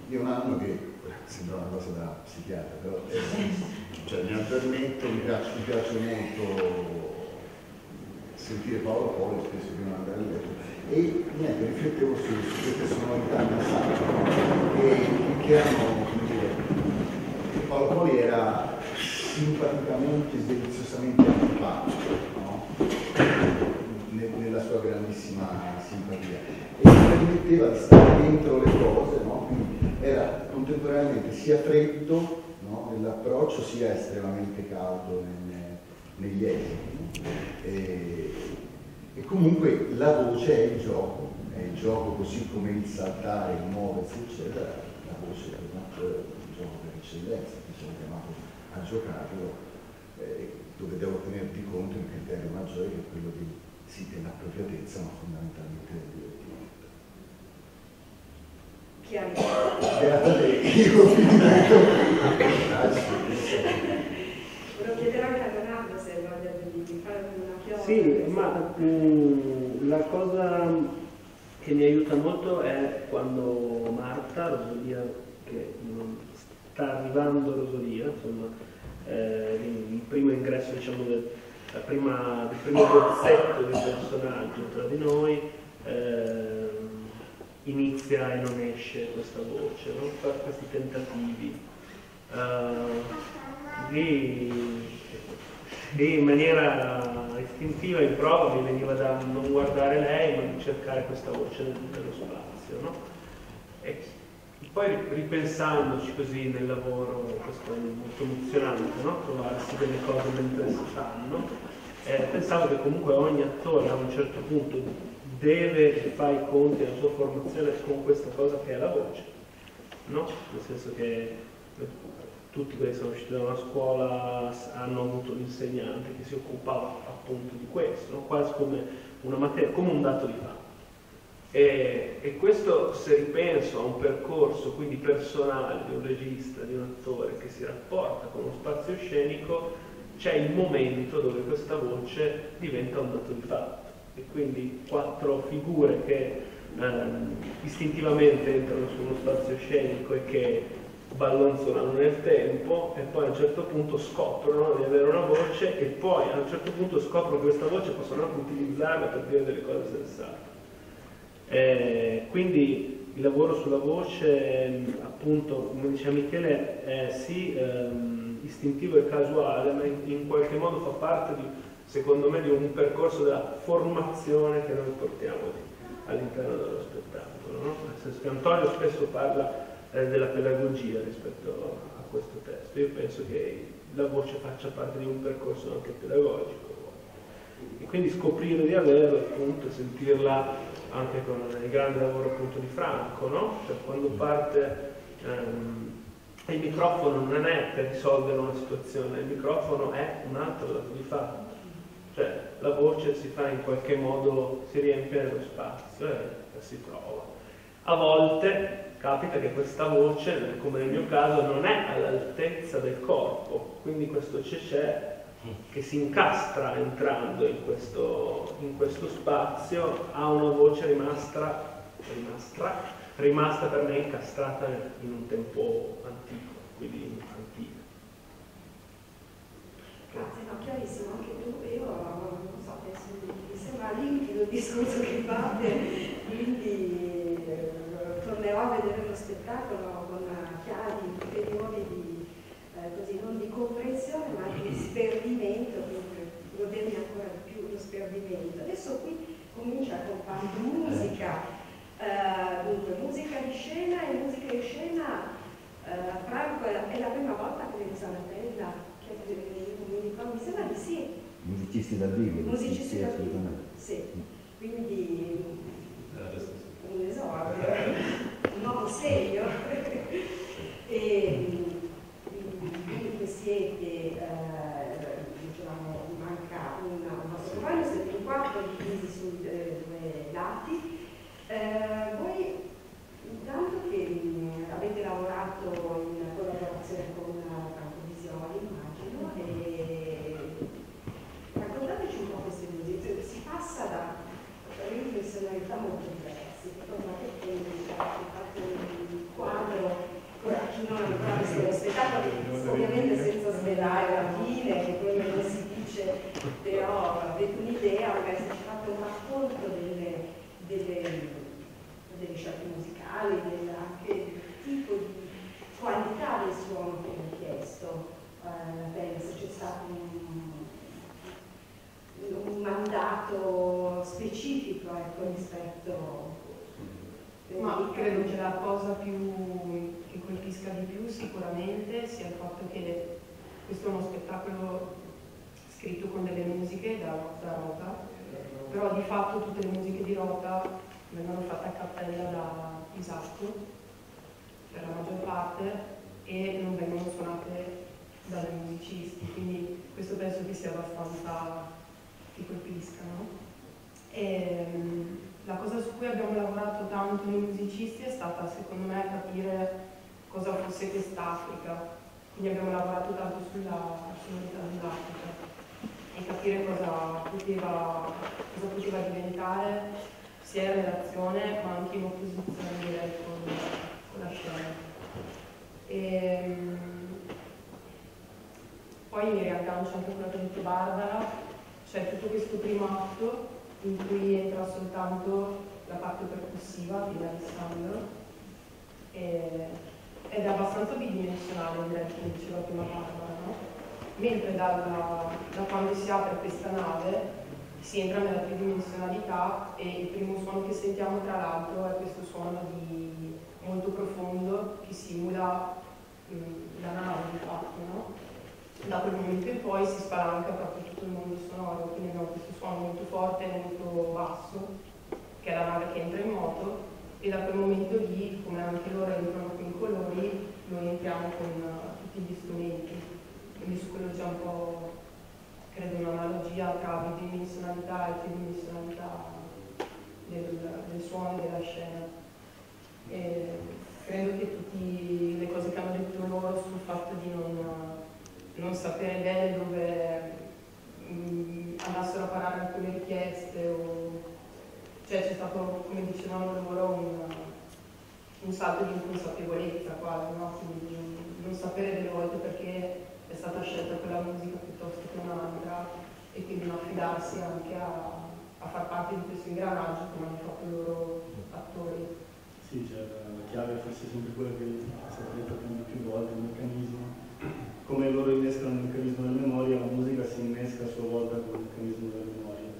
È un anno che sembra una cosa da psichiatra, però eh, cioè, mi addormento, mi piace, mi piace molto sentire Paolo Poli spesso prima di andare a letto. E niente, riflettevo su, queste sonorità nasali che, che erano, come dire, Paolo Poli era simpaticamente, deliziosamente antipatico, no? nella sua grandissima simpatia e permetteva di stare dentro le cose, no? quindi era contemporaneamente sia freddo no? nell'approccio sia estremamente caldo negli esiti. E, e, comunque la voce è il gioco, è il gioco così come il saltare, il muoversi, eccetera, la voce è il gioco per eccellenza, che sono chiamato a giocarlo, eh, dove devo tener di conto un criterio maggiore che è quello di sì dell'appropriatezza ma fondamentalmente del divertimento.
Chiaro.
Beata lei, io
Volevo chiedere anche a Leonardo se voglia di, di fare una chiosa.
Sì, ma mm, la cosa che mi aiuta molto è quando Marta, Rosolia, che non sta arrivando Rosolia, insomma, eh, il primo ingresso diciamo del prima, il primo bozzetto di personaggio tra di noi eh, inizia e non esce questa voce, no? questi tentativi uh, di, di, in maniera istintiva in prova mi veniva da non guardare lei ma di cercare questa voce nello spazio. No? E poi ripensandoci così nel lavoro, questo è molto emozionante, no? trovarsi delle cose mentre si fanno, eh, pensavo che comunque ogni attore a un certo punto deve fare i conti nella sua formazione con questa cosa che è la voce, no? nel senso che eh, tutti quelli che sono usciti da una scuola hanno avuto l'insegnante che si occupava appunto di questo, no? quasi come una materia, come un dato di fatto. E, e, questo se ripenso a un percorso quindi personale di un regista, di un attore che si rapporta con uno spazio scenico, c'è il momento dove questa voce diventa un dato di fatto e quindi quattro figure che ehm, istintivamente entrano su uno spazio scenico e che ballonzolano nel tempo e poi a un certo punto scoprono di avere una voce e poi a un certo punto scoprono che questa voce possono anche utilizzarla per dire delle cose sensate. Eh, quindi il lavoro sulla voce, appunto, come diceva Michele, è sì ehm, istintivo e casuale, ma in, in, qualche modo fa parte, di, secondo me, di un percorso della formazione che noi portiamo all'interno dello spettacolo. No? Antonio spesso parla eh, della pedagogia rispetto a questo testo. Io penso che la voce faccia parte di un percorso anche pedagogico. E quindi scoprire di averla, appunto, sentirla anche con il grande lavoro appunto di Franco, no? Cioè quando parte ehm, il microfono non è per risolvere una situazione, il microfono è un altro dato di fatto. Cioè la voce si fa in qualche modo, si riempie nello spazio e si trova. A volte capita che questa voce, come nel mio caso, non è all'altezza del corpo, quindi questo cecè che si incastra entrando in questo, in questo spazio ha una voce rimasta, rimasta, rimasta per me incastrata in un tempo antico, quindi antico.
Grazie, no, chiarissimo, anche tu, io non so, penso mi sembra limpido il discorso che fate, tornerò a vedere lo spettacolo con chiavi ulteriori di, eh, così, non di comprensione ma di sperdimento, quindi godermi ancora di più lo sperdimento. Adesso qui comincia con parte musica, eh, dunque musica di scena e musica di scena, eh, Franco è la, prima volta che vedi Zanatella, che mi sembra di sì.
Musicisti dal vivo.
Musicisti dal vivo, sì. Quindi un esordio, non serio. e dunque siete, eh, diciamo, manca una, un vostro compagno, siete in quattro divisi su eh, due lati. Eh, voi intanto che mh, avete lavorato in collaborazione con Camprovisione, immagino, e raccontateci un po' queste musiche. Si passa da riflessionalità molto diverse insomma, che fatto il quadro, ora chi non ha ancora visto lo spettacolo, ovviamente senza svelare la fine, che quello non si dice, però avete un'idea, magari se ci fate un racconto delle, delle, delle scelte musicali, del, anche del tipo di qualità del suono che vi ho chiesto, eh, se c'è stato un, un mandato specifico ecco, rispetto
ma credo che la cosa più, che colpisca di più sicuramente sia il fatto che questo è uno spettacolo scritto con delle musiche da, da Rota, però di fatto tutte le musiche di Rota vengono fatte a cappella da Isacco per la maggior parte e non vengono suonate dai musicisti, quindi questo penso che sia abbastanza che colpisca. No? E, la cosa su cui abbiamo lavorato tanto noi musicisti è stata secondo me capire cosa fosse quest'Africa, quindi abbiamo lavorato tanto sulla sonorità dell'Africa e capire cosa poteva, cosa poteva diventare sia in relazione ma anche in opposizione direi con, con la scena. E, ehm, poi mi riaggancio anche a quello che ha detto Barbara, c'è tutto questo primo atto in cui entra soltanto la parte percussiva di Alessandro e, ed è abbastanza bidimensionale direi come diceva prima Barbara, no? mentre dalla, da quando si apre questa nave si entra nella tridimensionalità e il primo suono che sentiamo tra l'altro è questo suono di, molto profondo che simula mh, la nave di fatto, no? da quel momento in poi si spalanca proprio tutto il mondo sonoro, quindi abbiamo questo suono molto forte e molto basso, che è la nave che entra in moto, e da quel momento lì, come anche loro entrano con i colori, noi entriamo con eh, tutti gli strumenti. Quindi su quello c'è un po', credo, un'analogia tra bidimensionalità e tridimensionalità del, del suono e della scena. E credo che tutte le cose che hanno detto loro sul fatto di non, non sapere bene dove mm, andassero a parare alcune richieste o stato, come dicevano loro, un, un salto di inconsapevolezza quasi, no? Quindi di non sapere delle volte perché è stata scelta quella musica piuttosto che un'altra e quindi non affidarsi anche a, a far parte di questo ingranaggio come hanno fatto i loro attori.
Sì, cioè, la chiave è forse sempre quella che è stata detta più, più volte, il meccanismo. Come loro innescano il meccanismo della memoria, la musica si innesca a sua volta con il meccanismo della memoria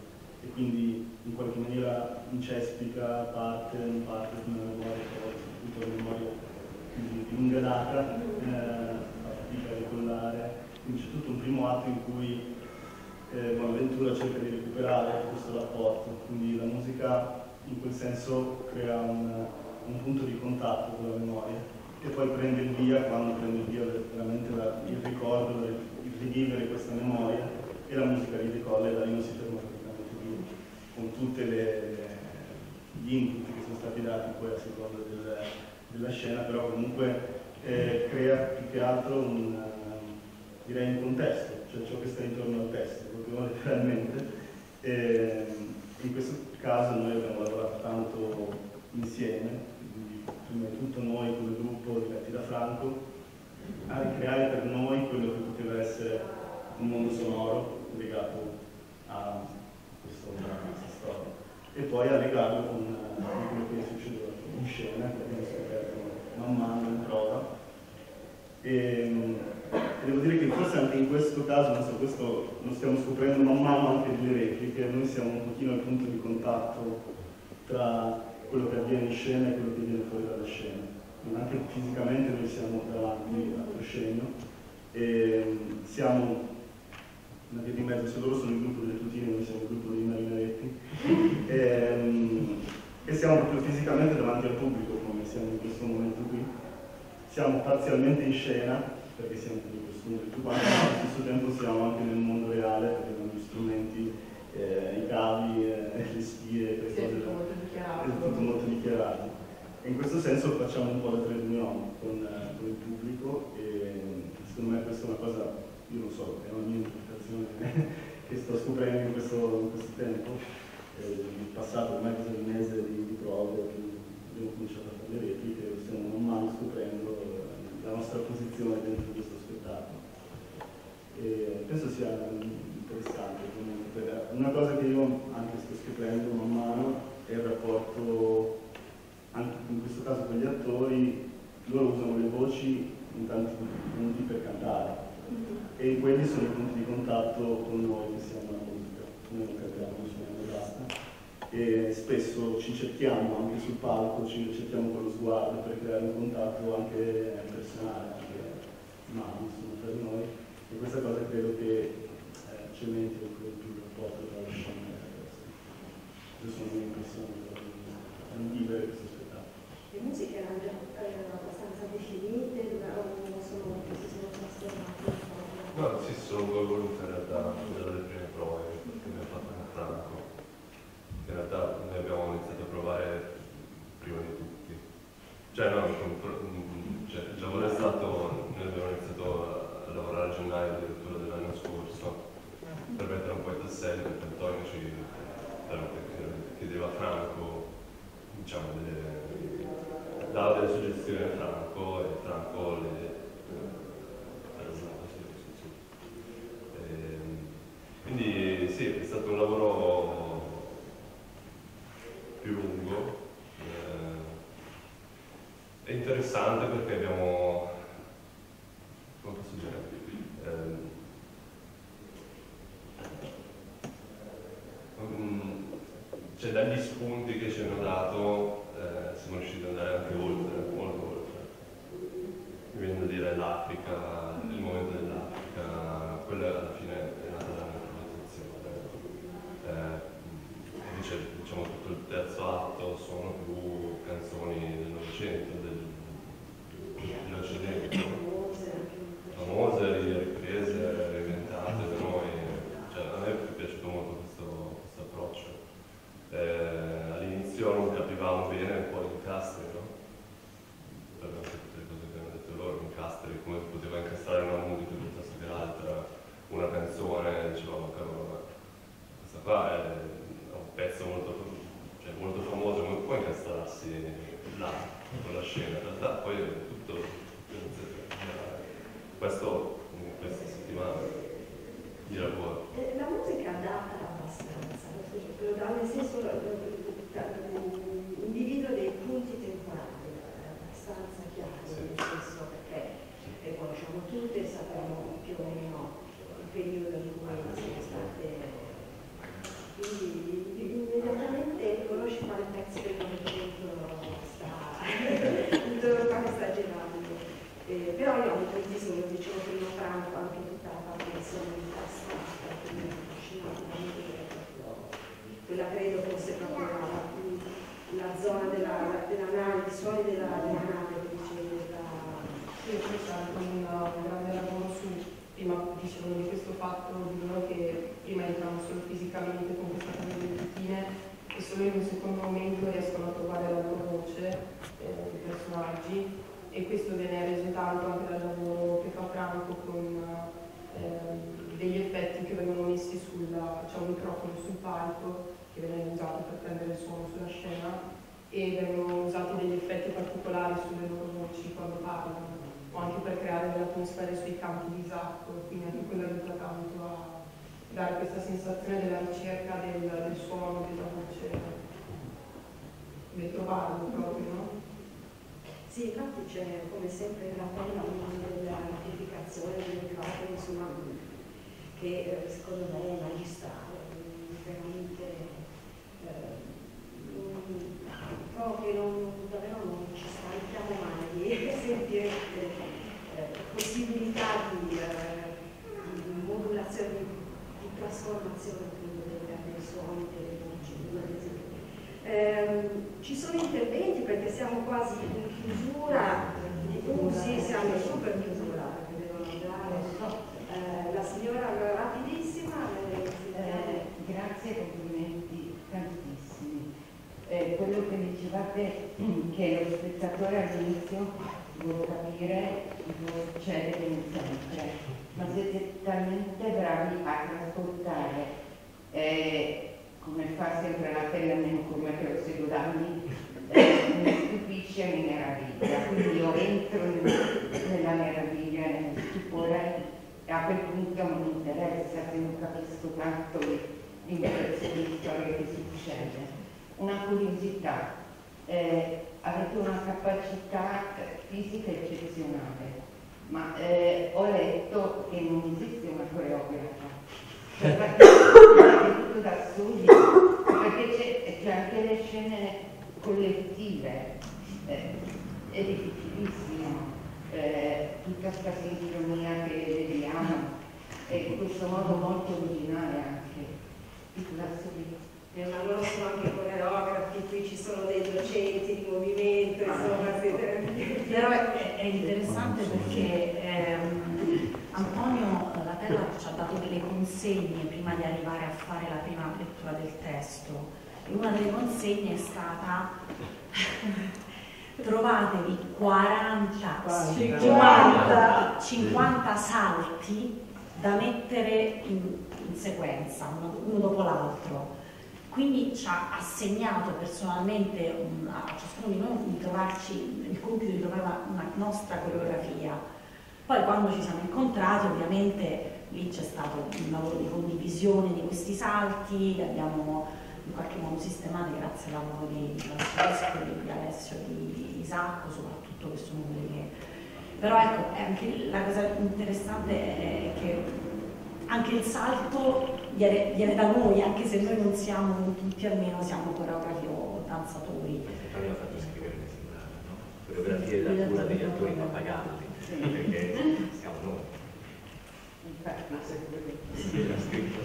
e quindi in qualche maniera incespica parte, in parte di una memoria, soprattutto la memoria quindi lunga data, eh, fa fatica a ricollare. Quindi c'è tutto un primo atto in cui eh, Bonaventura cerca di recuperare questo rapporto, quindi la musica in quel senso crea un, un punto di contatto con la memoria e poi prende il via quando prende il via veramente la, il ricordo, il rivivere questa memoria e la musica ridecolla e da lì non si ferma con tutti gli input che sono stati dati poi a seconda del, della scena, però comunque eh, crea più che altro un, direi un contesto, cioè ciò che sta intorno al testo, proprio letteralmente. E, in questo caso noi abbiamo lavorato tanto insieme, quindi prima di tutto noi come gruppo diretti da Franco, a ricreare per noi quello che poteva essere un mondo sonoro legato a questo, storia e poi a legarlo con, con quello che succedeva in scena, che abbiamo scoperto man mano in prova. E, e, devo dire che forse anche in questo caso, non so, questo lo stiamo scoprendo man mano anche delle repliche, noi siamo un pochino al punto di contatto tra quello che avviene in scena e quello che viene fuori dalla scena. Anche fisicamente noi siamo davanti al proscenio e siamo una via di mezzo, se loro sono il gruppo delle tutine, noi siamo il gruppo dei marinaretti. E, e siamo proprio fisicamente davanti al pubblico, come siamo in questo momento qui. Siamo parzialmente in scena, perché siamo con i costumi tutti quanti, ma allo stesso tempo siamo anche nel mondo reale, perché abbiamo gli strumenti, eh, i cavi, eh, le spie,
sì,
cose.
È tutto molto dichiarato.
È tutto molto dichiarato. E in questo senso facciamo un po' la trade con, eh, con il pubblico e secondo me questa è una cosa, io non so, è una mia interpretazione che sto scoprendo in questo, in questo tempo il passato ormai quasi un mese di, di prove, abbiamo cominciato a fare le repliche e stiamo man mano scoprendo la nostra posizione dentro questo spettacolo. E penso sia interessante, perché una cosa che io anche sto scoprendo man mano è il rapporto, anche in questo caso con gli attori, loro usano le voci in tanti punti per cantare e quelli sono i punti di contatto con noi che siamo la musica, noi non cantiamo, non suoniamo basta e spesso ci cerchiamo anche sul palco, ci cerchiamo con lo sguardo per creare un contatto anche personale, anche umano insomma, tra di noi e questa cosa credo che eh, cementi più il rapporto tra la scena e il resto. Queste sono impressioni di vivere questo spettacolo.
Le musiche erano già erano abbastanza definite, o sono, si sono trasformate?
No, sì, sono due volute in realtà, già dalle prime prove che abbiamo fatto con Franco. In realtà noi abbiamo iniziato a provare prima di tutti. Cioè no, con- cioè, il lavoro è stato, noi abbiamo iniziato a, a lavorare a gennaio addirittura dell'anno scorso per mettere un po' i tasselli perché Antonio ci eh, chiedeva a Franco, diciamo, delle, dava delle suggestioni a Franco e Franco le eh, traslava, sì, sì, sì. Ehm, quindi sì, è stato un lavoro più lungo. eh, è interessante perché abbiamo, come posso dire, ehm, mm, cioè dagli spunti che ci hanno dato eh, siamo riusciti ad andare anche oltre, molto oltre. Mi viene da dire l'Africa, il momento dell'Africa, quella alla fine è nata dalla improvvisazione. Eh, invece diciamo tutto il terzo atto sono più canzoni del Novecento, del, dell'Occidente, famose, riprese, reinventate da noi. Cioè, a me è piaciuto molto questo, questo approccio. Eh, all'inizio non capivamo bene un po' gli incastri, no? Per anche tutte le cose che hanno detto loro, incastri, come poteva incastrare una musica piuttosto che l'altra, una canzone, dicevamo, cavolo, ma questa qua è un pezzo molto, cioè, è molto famoso, non può incastarsi là, con la scena, in realtà poi è tutto questo in questa settimana di lavoro.
Eh, La musica data abbastanza, però dà nel senso individua dei punti temporali abbastanza chiari, nel senso perché le conosciamo tutte, sappiamo più o meno il periodo in cui sono state quindi immediatamente conosci quale pezzo del movimento sta, quale sta girando. Eh, però io ho tantissimo, lo dicevo prima Franco, anche tutta la parte che sono incastrata, quindi affascinante, quella credo fosse proprio la, la zona della, della nave, i suoni della, della nave, che dicevi, della...
Sì, questo è anche un, un grande lavoro su, prima dicevano di questo fatto di loro che prima entravano solo fisicamente con questa cosa di routine e solo in un secondo momento riescono a trovare la loro voce, eh, i personaggi, e questo viene reso tanto anche dal lavoro che fa Franco con eh, degli effetti che vengono messi sulla, c'è un microfono sul palco che viene usato per prendere il suono sulla scena e vengono usati degli effetti particolari sulle loro voci quando parlano o anche per creare delle atmosfere sui campi di Isacco, quindi anche quello aiuta tanto a dare questa sensazione della ricerca del, del suono, della voce, del trovarlo proprio, no?
Sì, infatti c'è come sempre il l'appello dell'amplificazione del microfono, insomma, che eh, secondo me è magistrale, veramente eh, proprio non, davvero non ci stanchiamo mai di sentire eh, possibilità di, eh, di modulazione, di, trasformazione dei, dei suoni, delle voci, ad esempio. Eh, ci sono interventi perché siamo quasi in chiusura di usi, siamo super chiusura perché devono andare. Eh, la signora rapidissima.
Eh, grazie, complimenti tantissimi. Eh, quello che dicevate che lo spettatore all'inizio vuole capire dove c'è sempre, ma siete talmente bravi ad ascoltare eh, come fa sempre la tele, almeno come che lo seguo da anni, eh, mi stupisce e mi meraviglia. Quindi io entro nella meraviglia, nel stupore e a quel punto mi interessa se non capisco tanto l'interesse di storia che succede. Una curiosità, eh, avete una capacità fisica eccezionale, ma eh, ho letto che non esiste una coreografa cioè fate tutto da soli, perché c'è anche le scene collettive, eh, è difficilissimo, eh, tutta questa sincronia che vediamo, e in questo modo molto originale anche, tutto da soli.
Eh, ma loro sono anche coreografi, qui ci sono dei docenti di movimento, insomma, siete...
Però è, è interessante perché ehm, Antonio Latella ci ha dato delle consegne prima di arrivare a fare la prima lettura del testo. E una delle consegne è stata trovatevi 40, 50, 50 salti da mettere in, in sequenza, uno, uno dopo l'altro. Quindi ci ha assegnato personalmente un, a ciascuno di noi di trovarci il compito di trovare una nostra coreografia. Poi quando ci siamo incontrati ovviamente lì c'è stato un lavoro di condivisione di questi salti, li abbiamo in qualche modo sistemati grazie al lavoro di Francesco, di Alessio, di Isacco, soprattutto che sono quelli che... Però ecco, anche la cosa interessante è che anche il salto viene, viene, da noi, anche se noi non siamo tutti almeno siamo coreografi o danzatori.
Poi ho fatto scrivere mi sembrava, no? Coreografie da cura degli attori pappagalli, perché siamo noi. Sì, l'ha scritto,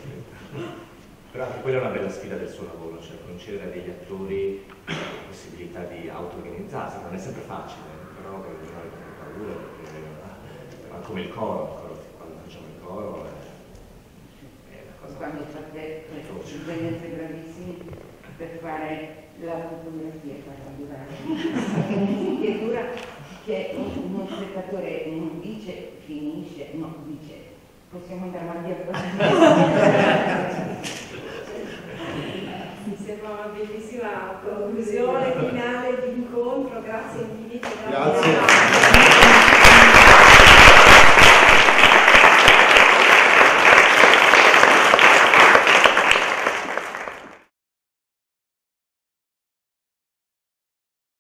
Però anche quella è una bella sfida del suo lavoro, cioè concedere a degli attori la possibilità di auto-organizzarsi, non è sempre facile, però per non avere paura, perché, ma come il coro, quando facciamo il coro
quando fate esperienze bravissimi per fare la fotografia particolare che dura che uno spettatore non dice finisce, no, dice possiamo andare avanti a fare
mi sembra una bellissima conclusione finale di incontro, grazie infinite.
Grazie.